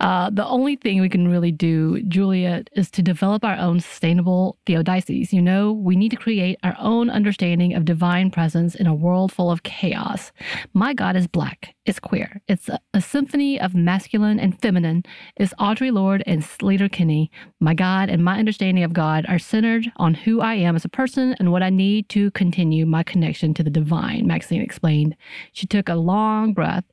uh, The only thing we can really do, Juliet, is to develop our own sustainable theodicies. You know, we need to create our own understanding of divine presence in a world full of chaos. My God is black, it's queer, it's a, a symphony of masculine and feminine. It's Audre Lorde and Sleater-Kinney. My God and my understanding of God are centered on who I am as a person and what I need to continue my connection to the divine, Maxine explained. She took a long breath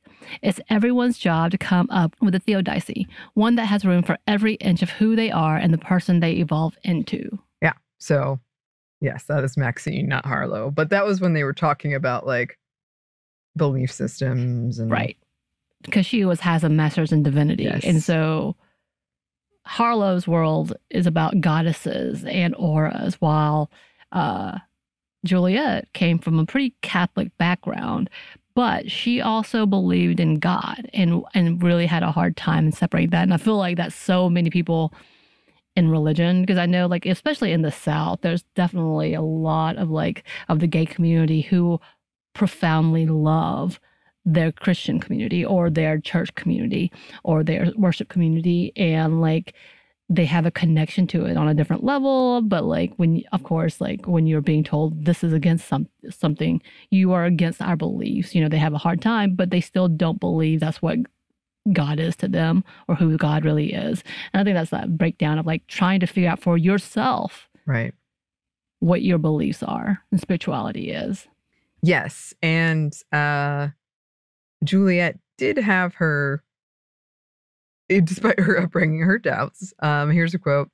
it's everyone's job to come up with a theodicy, one that has room for every inch of who they are and the person they evolve into. Yeah. So, yes, that is Maxine, not Harlowe. But that was when they were talking about like belief systems and right because she was has a master's in divinity, yes. and so Harlowe's world is about goddesses and auras, while uh, Juliet came from a pretty Catholic background, but she also believed in God and and really had a hard time in separating that. And I feel like that's so many people in religion because I know like especially in the South, there's definitely a lot of like of the gay community who profoundly love their Christian community or their church community or their worship community and like they have a connection to it on a different level but like when of course like when you're being told this is against some something you are against our beliefs you know they have a hard time but they still don't believe that's what god is to them or who god really is. And i think that's that breakdown of like trying to figure out for yourself right. what your beliefs are and spirituality is. Yes and uh juliet did have her (laughs) despite her upbringing, her doubts. Um, here's a quote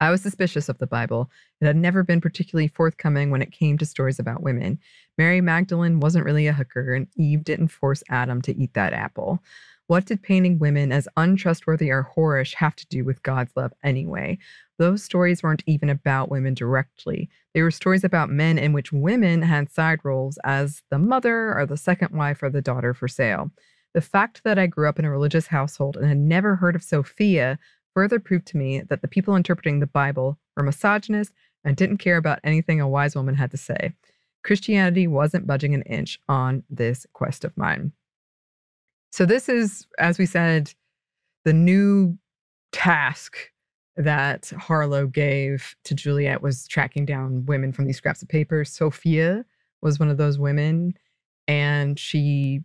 I was suspicious of the Bible. It had never been particularly forthcoming when it came to stories about women. Mary Magdalene wasn't really a hooker, and Eve didn't force Adam to eat that apple. What did painting women as untrustworthy or whorish have to do with God's love anyway? Those stories weren't even about women directly. They were stories about men in which women had side roles as the mother or the second wife or the daughter for sale. The fact that I grew up in a religious household and had never heard of Sophia further proved to me that the people interpreting the Bible were misogynist and didn't care about anything a wise woman had to say. Christianity wasn't budging an inch on this quest of mine. So, this is, as we said, the new task that Harlowe gave to Juliet was tracking down women from these scraps of paper. Sophia was one of those women, and she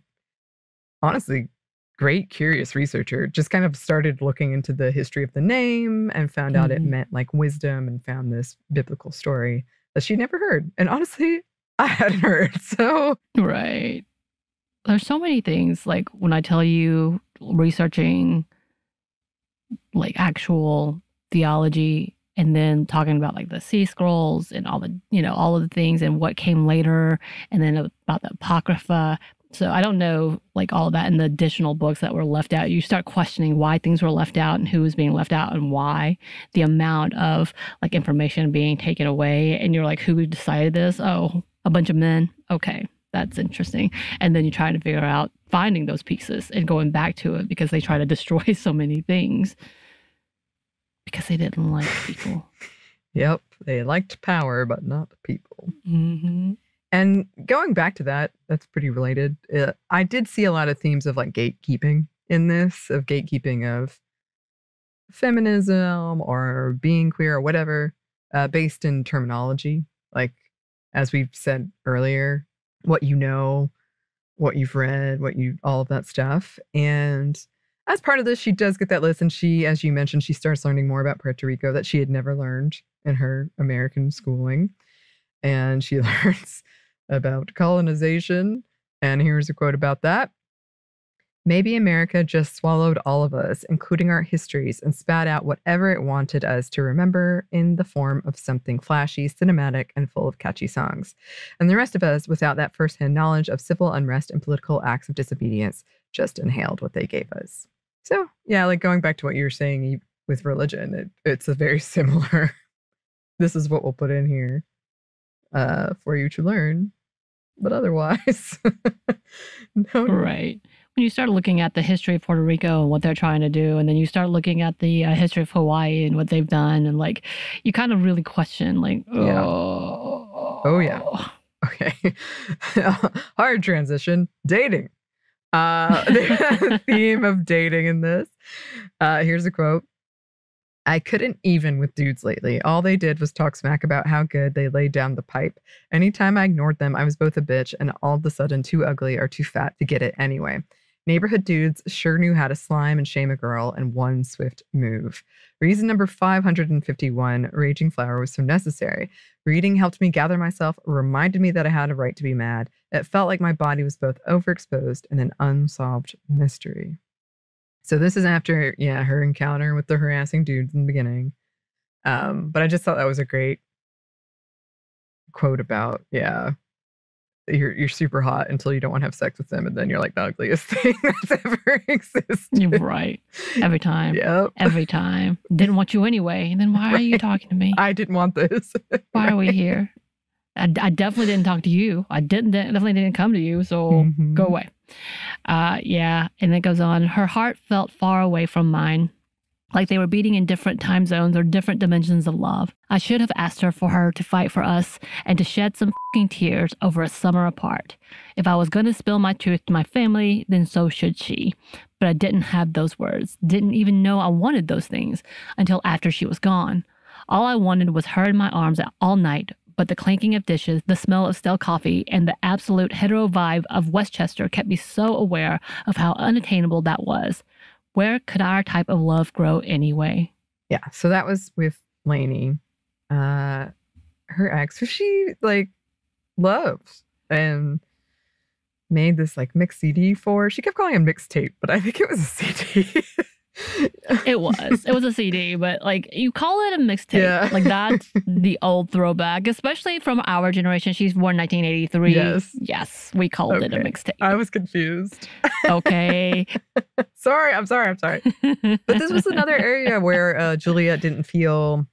honestly great curious researcher just kind of started looking into the history of the name and found mm-hmm. out it mm-hmm. meant like wisdom and found this biblical story that she'd never heard and honestly (laughs) i hadn't heard so right there's so many things like when i tell you researching like actual theology and then talking about like the sea scrolls and all the you know all of the things and what came later and then about the apocrypha so I don't know like all that in the additional books that were left out. You start questioning why things were left out and who was being left out and why. The amount of like information being taken away and you're like, who decided this? Oh, a bunch of men. Okay, that's interesting. And then you try to figure out finding those pieces and going back to it because they try to destroy (laughs) so many things because they didn't like people. (laughs) Yep, they liked power, but not people. Mm-hmm. And going back to that, that's pretty related. Uh, I did see a lot of themes of like gatekeeping in this, of gatekeeping of feminism or being queer or whatever, uh, based in terminology. Like, as we've said earlier, what you know, what you've read, what you, all of that stuff. And as part of this, she does get that list. And she, as you mentioned, she starts learning more about Puerto Rico that she had never learned in her American schooling. And she (laughs) learns about colonization. And here's a quote about that. Maybe America just swallowed all of us, including our histories, and spat out whatever it wanted us to remember in the form of something flashy, cinematic, and full of catchy songs. And the rest of us, without that firsthand knowledge of civil unrest and political acts of disobedience, just inhaled what they gave us. So, yeah, like going back to what you were saying with religion, it, it's a very (laughs) similar. this is what we'll put in here uh, for you to learn but otherwise, (laughs) no. Right. When you start looking at the history of Puerto Rico and what they're trying to do, and then you start looking at the uh, history of Hawaii and what they've done, and like you kind of really question, like, yeah. oh, oh yeah, okay, (laughs) hard transition, dating. Uh, (laughs) the theme of dating in this. Uh, here's a quote. I couldn't even with dudes lately. All they did was talk smack about how good they laid down the pipe. Anytime I ignored them, I was both a bitch and all of a sudden too ugly or too fat to get it anyway. Neighborhood dudes sure knew how to slime and shame a girl in one swift move. Reason number 551 Raging Flower was so necessary. Reading helped me gather myself, reminded me that I had a right to be mad. It felt like my body was both overexposed and an unsolved mystery. So this is after, yeah, her encounter with the harassing dudes in the beginning. Um, but I just thought that was a great quote about, yeah, you're you're super hot until you don't want to have sex with them, and then you're like the ugliest (laughs) thing that's ever existed. You're right. Every time. Yep. Every time. Didn't want you anyway. And then why right. are you talking to me? I didn't want this. why are we (laughs) here? I, I definitely didn't talk to you. I didn't definitely didn't come to you. So mm-hmm. go away. Uh, yeah. And it goes on. Her heart felt far away from mine, like they were beating in different time zones or different dimensions of love. I should have asked her for her to fight for us and to shed some fucking tears over a summer apart. If I was going to spill my truth to my family, then so should she. But I didn't have those words, didn't even know I wanted those things until after she was gone. All I wanted was her in my arms all night, but the clanking of dishes, the smell of stale coffee, and the absolute hetero vibe of Westchester kept me so aware of how unattainable that was. Where could our type of love grow anyway? Yeah, so that was with Lainey, uh, her ex, who she like loves and made this like mixed CD for. She kept calling it mixtape, but I think it was a CD. (laughs) It was. It was a CD, but like you call it a mixtape. Yeah. Like that's the old throwback, especially from our generation. She's born 1983. Yes. Yes, we called it a mixtape. I was confused. Okay. (laughs) sorry, I'm sorry, I'm sorry. But this was another area where uh, Juliet didn't feel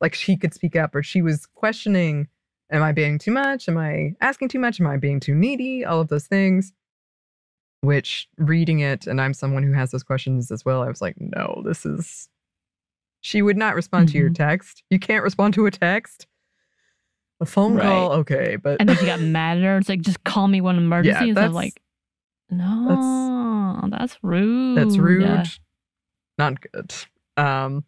like she could speak up or she was questioning Am I being too much? Am I asking too much? Am I being too needy? All of those things. Which reading it, and I'm someone who has those questions as well, I was like, no, this is. She would not respond to your Mhm. text. You can't respond to a text. A phone call, okay, but and then she got mad at her. It's like, just call me when emergency. I that's- like, no, that's, rude. that's rude. Not good. Um,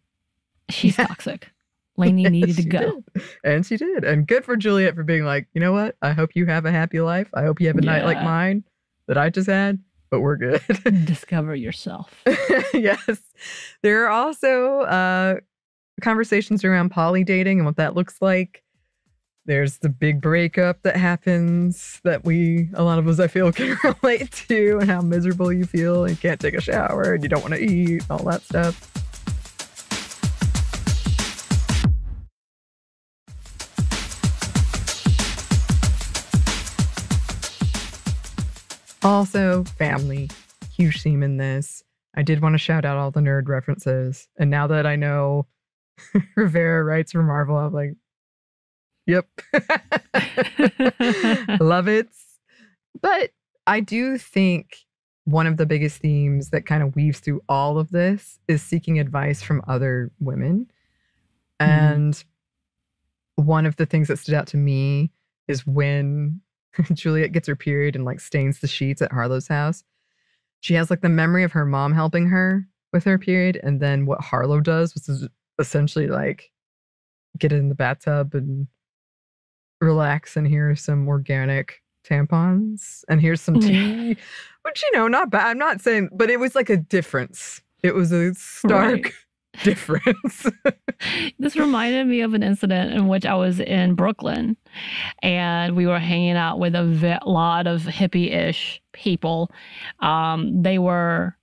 She's Yeah. toxic. Lainey (laughs) needed to go. did. And she did. And good for Juliet for being like, you know what? I hope you have a happy life. I hope you have a night like mine that I just had, but we're good. (laughs) Discover yourself. (laughs) yes. There are also uh, conversations around poly dating and what that looks like. There's the big breakup that happens that we, a lot of us, I feel, (laughs) can relate to, and how miserable you feel and you can't take a shower and you don't want to eat, all that stuff. Also, family, huge theme in this. I did want to shout out all the nerd references. And now that I know (laughs) Rivera writes for Marvel, I'm like, yep. (laughs) Love it. But I do think one of the biggest themes that kind of weaves through all of this is seeking advice from other women. Mhm. And one of the things that stood out to me is when (laughs) Juliet gets her period and like stains the sheets at Harlowe's house. She has like the memory of her mom helping her with her period, and then what Harlow does, which is essentially like get in the bathtub and relax, and here's some organic tampons, and here's some tea, (laughs) which you know, not bad. I'm not saying, but it was like a difference. It was a stark Right. (laughs) difference. (laughs) this reminded me of an incident in which I was in Brooklyn and we were hanging out with a lot of hippie ish people. Um, they were.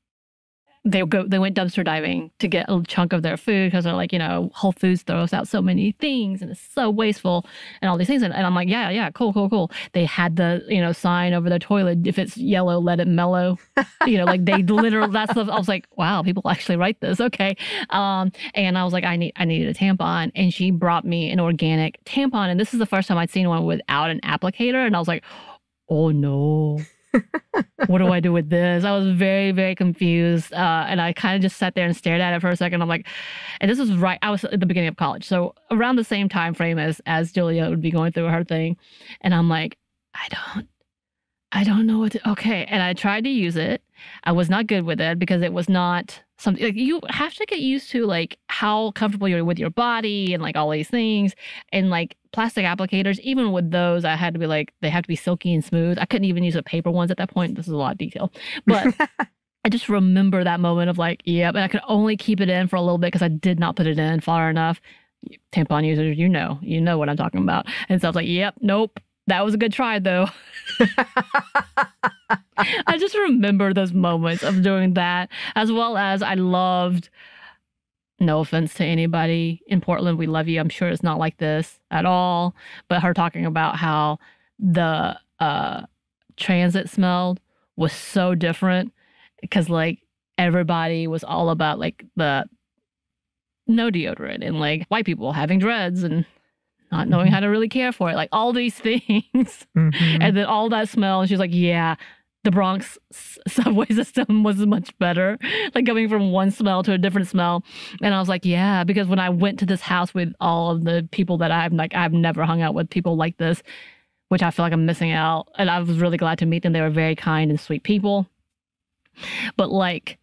They go. They went dumpster diving to get a chunk of their food because they're like, you know, Whole Foods throws out so many things and it's so wasteful and all these things. And, and I'm like, yeah, yeah, cool, cool, cool. They had the you know sign over the toilet: if it's yellow, let it mellow. (laughs) you know, like they literally. That's the. I was like, wow, people actually write this. Okay. Um, and I was like, I need I needed a tampon, and she brought me an organic tampon, and this is the first time I'd seen one without an applicator, and I was like, oh no. What do I do with this? I was very, very confused. Uh, and I kind of just sat there and stared at it for a second. I'm like, and this was right, I was at the beginning of college. So around the same time frame as as Julia would be going through her thing. And I'm like, I don't, I don't know what to, okay. And I tried to use it. I was not good with it because it was not something like you have to get used to like how comfortable you're with your body and like all these things. And like plastic applicators even with those i had to be like they have to be silky and smooth. I couldn't even use the paper ones at that point. This is a lot of detail. But (laughs) i just remember that moment of like yep and i could only keep it in for a little bit because i did not put it in far enough. Tampon users you know you know what i'm talking about. And so i was like yep nope that was a good try though (laughs) I just remember those moments of doing that, as well as I loved. No offense to anybody in Portland, we love you. I'm sure it's not like this at all. But her talking about how the uh, transit smelled was so different because, like, everybody was all about like the no deodorant and like white people having dreads and not knowing how to really care for it, like all these (laughs) things. Mhm. and then all that smell and she's like yeah the bronx subway (laughs) system was much better. Like going from one smell to a different smell. And i was like yeah because when i went to this house with all of the people that i've like i've never hung out with people like this which i feel like i'm missing out. And i was really glad to meet them. They were very kind and sweet people. But like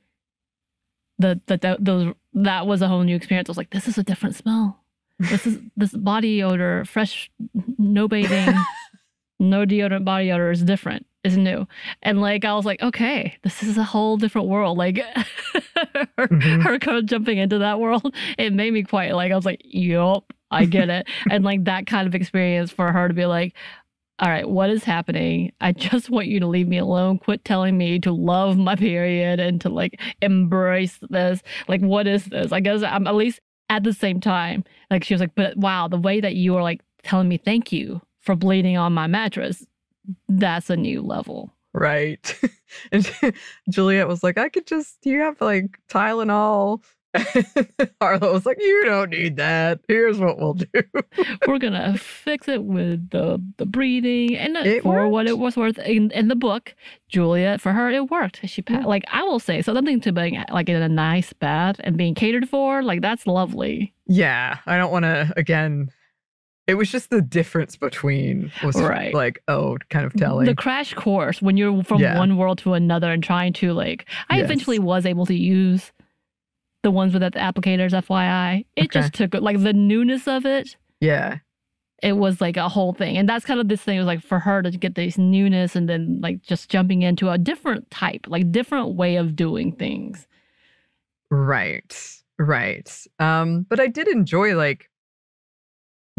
the the, the those that was a whole new experience. I was like this is a different smell this is this body odor fresh no bathing (laughs) no deodorant body odor is different is new and like i was like okay this is a whole different world like (laughs) her, Mhm. her kind of jumping into that world it made me quite like i was like yup i get it (laughs) and like that kind of experience for her to be like all right, what is happening? I just want you to leave me alone. Quit telling me to love my period and to like embrace this. Like, what is this? I guess I'm at least at the same time. Like, she was like, but wow, the way that you are like telling me thank you for bleeding on my mattress, that's a new level. Right. (laughs) and Juliet was like, I could just, you have like Tylenol (laughs) Harlowe was like, "You don't need that. Here's what we'll do. (laughs) We're gonna fix it with the the breathing, and It for worked. what it was worth in, in the book, Julia for her it worked. She Yeah. like I will say so something to being like in a nice bath and being catered for. Like that's lovely, Yeah, I don't want to again. It was just the difference between was Right. like oh, kind of telling. the crash course when you're from Yeah. one world to another and trying to like. I Yes. eventually was able to use the ones with the applicators. FYI, it Okay. just took like the newness of it. yeah, it was like a whole thing and that's kind of this thing it was like for her to get this newness and then like just jumping into a different type like different way of doing things right, right. Um, but I did enjoy like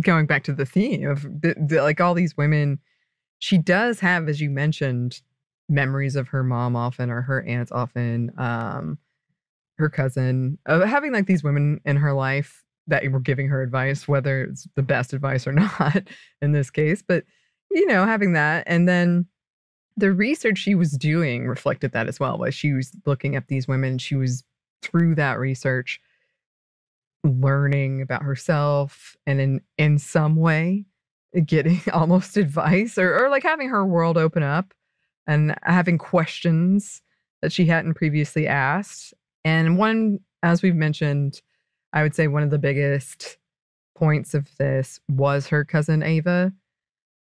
going back to the theme of the, the, like all these women. She does have, as you mentioned, memories of her mom often or her aunts often. Um, her cousin of having like these women in her life that were giving her advice, whether it's the best advice or (laughs) not in this case, but you know, having that. And then the research she was doing reflected that as well. As she was looking at these women, she was through that research learning about herself and in in some way getting (laughs) almost advice or, or like having her world open up and having questions that she hadn't previously asked and one, as we've mentioned, I would say one of the biggest points of this was her cousin Ava,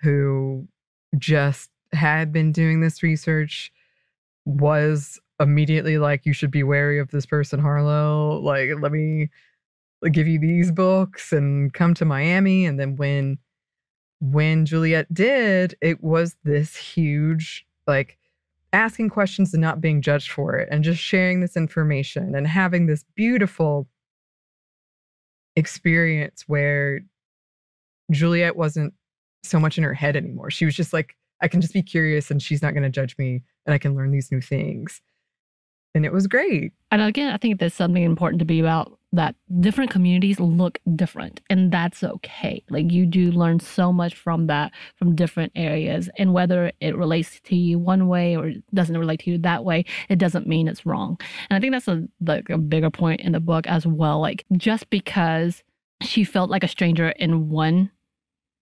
who just had been doing this research, was immediately like, You should be wary of this person, Harlowe. Like, let me give you these books and come to Miami. And then when when Juliet did, it was this huge like asking questions and not being judged for it and just sharing this information and having this beautiful experience where Juliet wasn't so much in her head anymore. She was just like, I can just be curious and she's not going to judge me and I can learn these new things. And it was great. and again i think there's something important to be about that different communities look different and that's okay. Like you do learn so much from that from different areas and whether it relates to you one way or doesn't relate to you that way it doesn't mean it's wrong. And i think that's a like a bigger point in the book as well like just because she felt like a stranger in one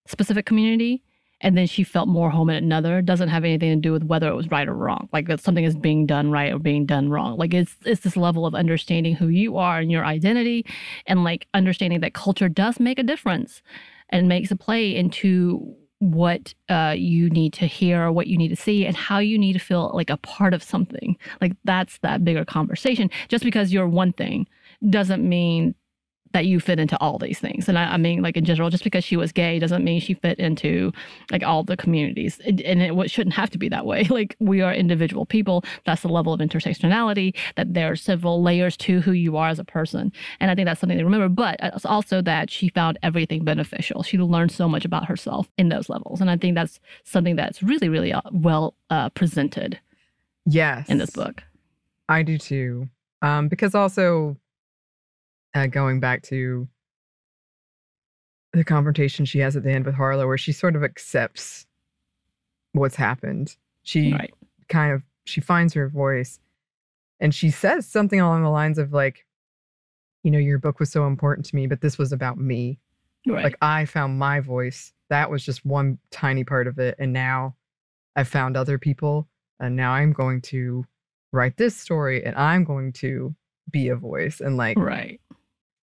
specific community and then she felt more home in another doesn't have anything to do with whether it was right or wrong like that something is being done right or being done wrong. Like it's it's this level of understanding who you are and your identity and like understanding that culture does make a difference and makes a play into what uh, you need to hear or what you need to see and how you need to feel like a part of something. Like that's that bigger conversation. Just because you're one thing doesn't mean that you fit into all these things. And I, I mean, like in general, just because she was gay doesn't mean she fit into like all the communities. And it w- shouldn't have to be that way. (laughs) Like we are individual people. That's the level of intersectionality, that there are several layers to who you are as a person. And I think that's something to remember. But it's also that she found everything beneficial. She learned so much about herself in those levels. And I think that's something that's really, really uh, well uh, presented Yes. in this book. I do too. Um, because also uh, going back to the confrontation she has at the end with Harlowe, where she sort of accepts what's happened. She Right. kind of she finds her voice and she says something along the lines of like, you know, your book was so important to me, but this was about me. Right. Like I found my voice. That was just one tiny part of it. And now I've found other people. And now I'm going to write this story and I'm going to be a voice. And like, right.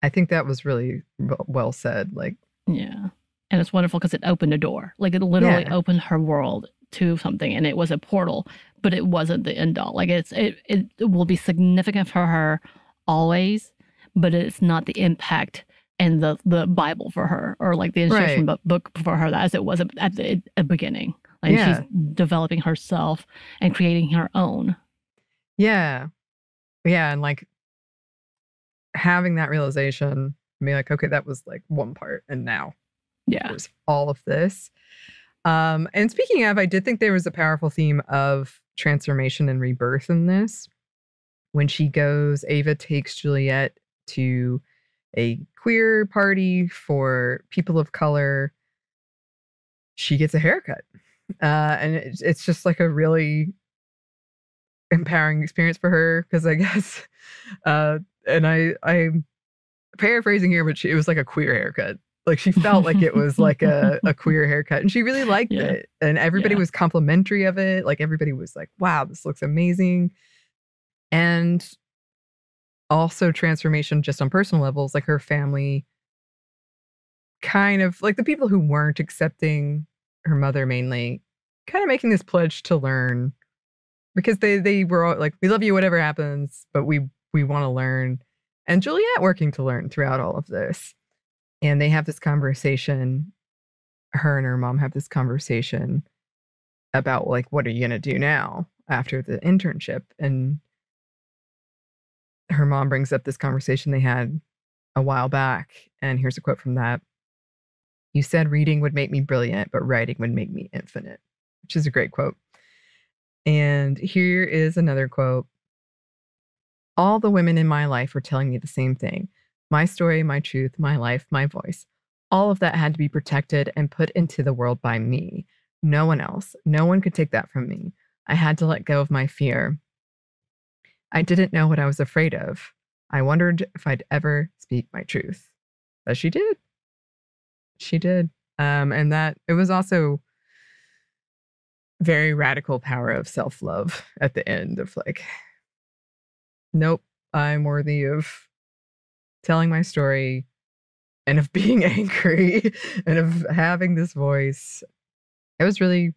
I think that was really well said. Like, Yeah. And it's wonderful because it opened a door. Like it literally Yeah. opened her world to something and it was a portal, but it wasn't the end all. Like it's it, it will be significant for her always, but it's not the impact and the the Bible for her or like the instruction Right. book for her as it was at the, at the beginning. Like Yeah. she's developing herself and creating her own. yeah. Yeah. And like having that realization, be like, okay, that was like one part. And now Yeah. there's all of this. Um, and speaking of, I did think there was a powerful theme of transformation and rebirth in this. When she goes, Ava takes Juliet to a queer party for people of color. She gets a haircut. Uh, and it, it's just like a really empowering experience for her because I guess, (laughs) uh, and I, I'm paraphrasing here, but she, it was like a queer haircut. Like she felt like it was like a, a (laughs) queer haircut and she really liked Yeah. it. And everybody Yeah. was complimentary of it. Like everybody was like, wow, this looks amazing. And also transformation just on personal levels, like her family kind of like the people who weren't accepting her mother mainly kind of making this pledge to learn because they they were all like we love you whatever happens but we we want to learn and Juliet working to learn throughout all of this. And they have this conversation her and her mom have this conversation about like what are you going to do now after the internship? And her mom brings up this conversation they had a while back and here's a quote from that you said reading would make me brilliant but writing would make me infinite which is a great quote. And here is another quote all the women in my life were telling me the same thing my story my truth my life my voice all of that had to be protected and put into the world by me no one else no one could take that from me i had to let go of my fear I didn't know what I was afraid of. I wondered if I'd ever speak my truth. But she did. She did. Um, and that it was also very radical power of self-love at the end of like, nope, I'm worthy of telling my story and of (laughs) being angry and of having this voice. It was really,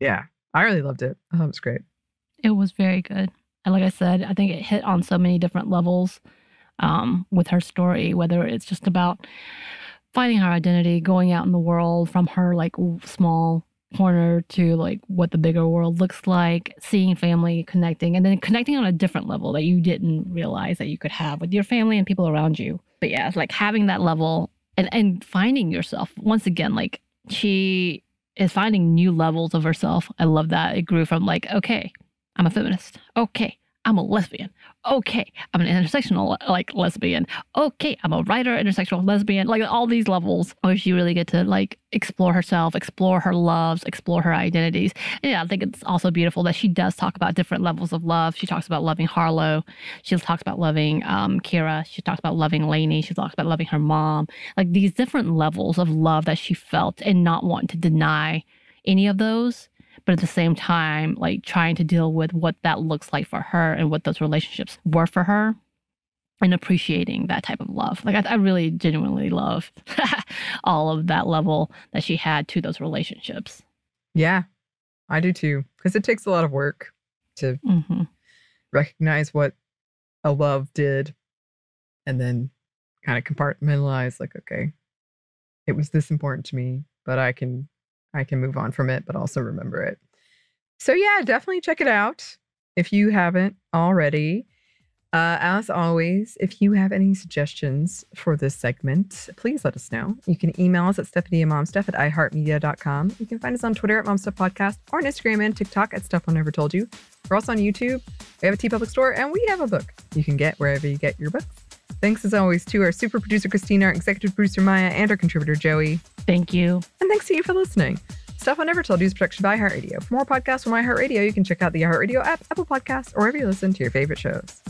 yeah, I really loved it. It was great. It was very good. And like I said, I think it hit on so many different levels um, with her story, whether it's just about finding her identity, going out in the world from her like small corner to like what the bigger world looks like, seeing family connecting, and then connecting on a different level that you didn't realize that you could have with your family and people around you. But yeah, it's like having that level and, and finding yourself once again, like she is finding new levels of herself. I love that. It grew from like, okay, I'm a feminist. Okay, I'm a lesbian. Okay, I'm an intersectional like lesbian. Okay, I'm a writer, intersectional lesbian. Like all these levels where she really get to like explore herself, explore her loves, explore her identities. And yeah, I think it's also beautiful that she does talk about different levels of love. She talks about loving Harlowe. She talks about loving um, Kira. She talks about loving Lainie. She talks about loving her mom. Like these different levels of love that she felt and not wanting to deny any of those but at the same time, like trying to deal with what that looks like for her and what those relationships were for her and appreciating that type of love. Like, I, I really genuinely love (laughs) all of that level that she had to those relationships. Yeah, I do too. Because it takes a lot of work to hmm recognize what a love did and then kind of compartmentalize like, okay, it was this important to me, but I can I can move on from it, but also remember it. So yeah, definitely check it out if you haven't already. Uh, as always, if you have any suggestions for this segment, please let us know. You can email us at stephanieandmomstuff at iheartmedia.com. You can find us on Twitter at momstuffpodcast or on Instagram and TikTok at Stuff I Never Told You. We're also on YouTube. We have a TeePublic store and we have a book you can get wherever you get your books. Thanks as always to our super producer Christina, our executive producer Maya, and our contributor Joey. Thank you. And thanks to you for listening. Stuff I Never Told You is production by iHeartRadio. For more podcasts from iHeartRadio, you can check out the iHeartRadio app, Apple Podcasts, or wherever you listen to your favorite shows.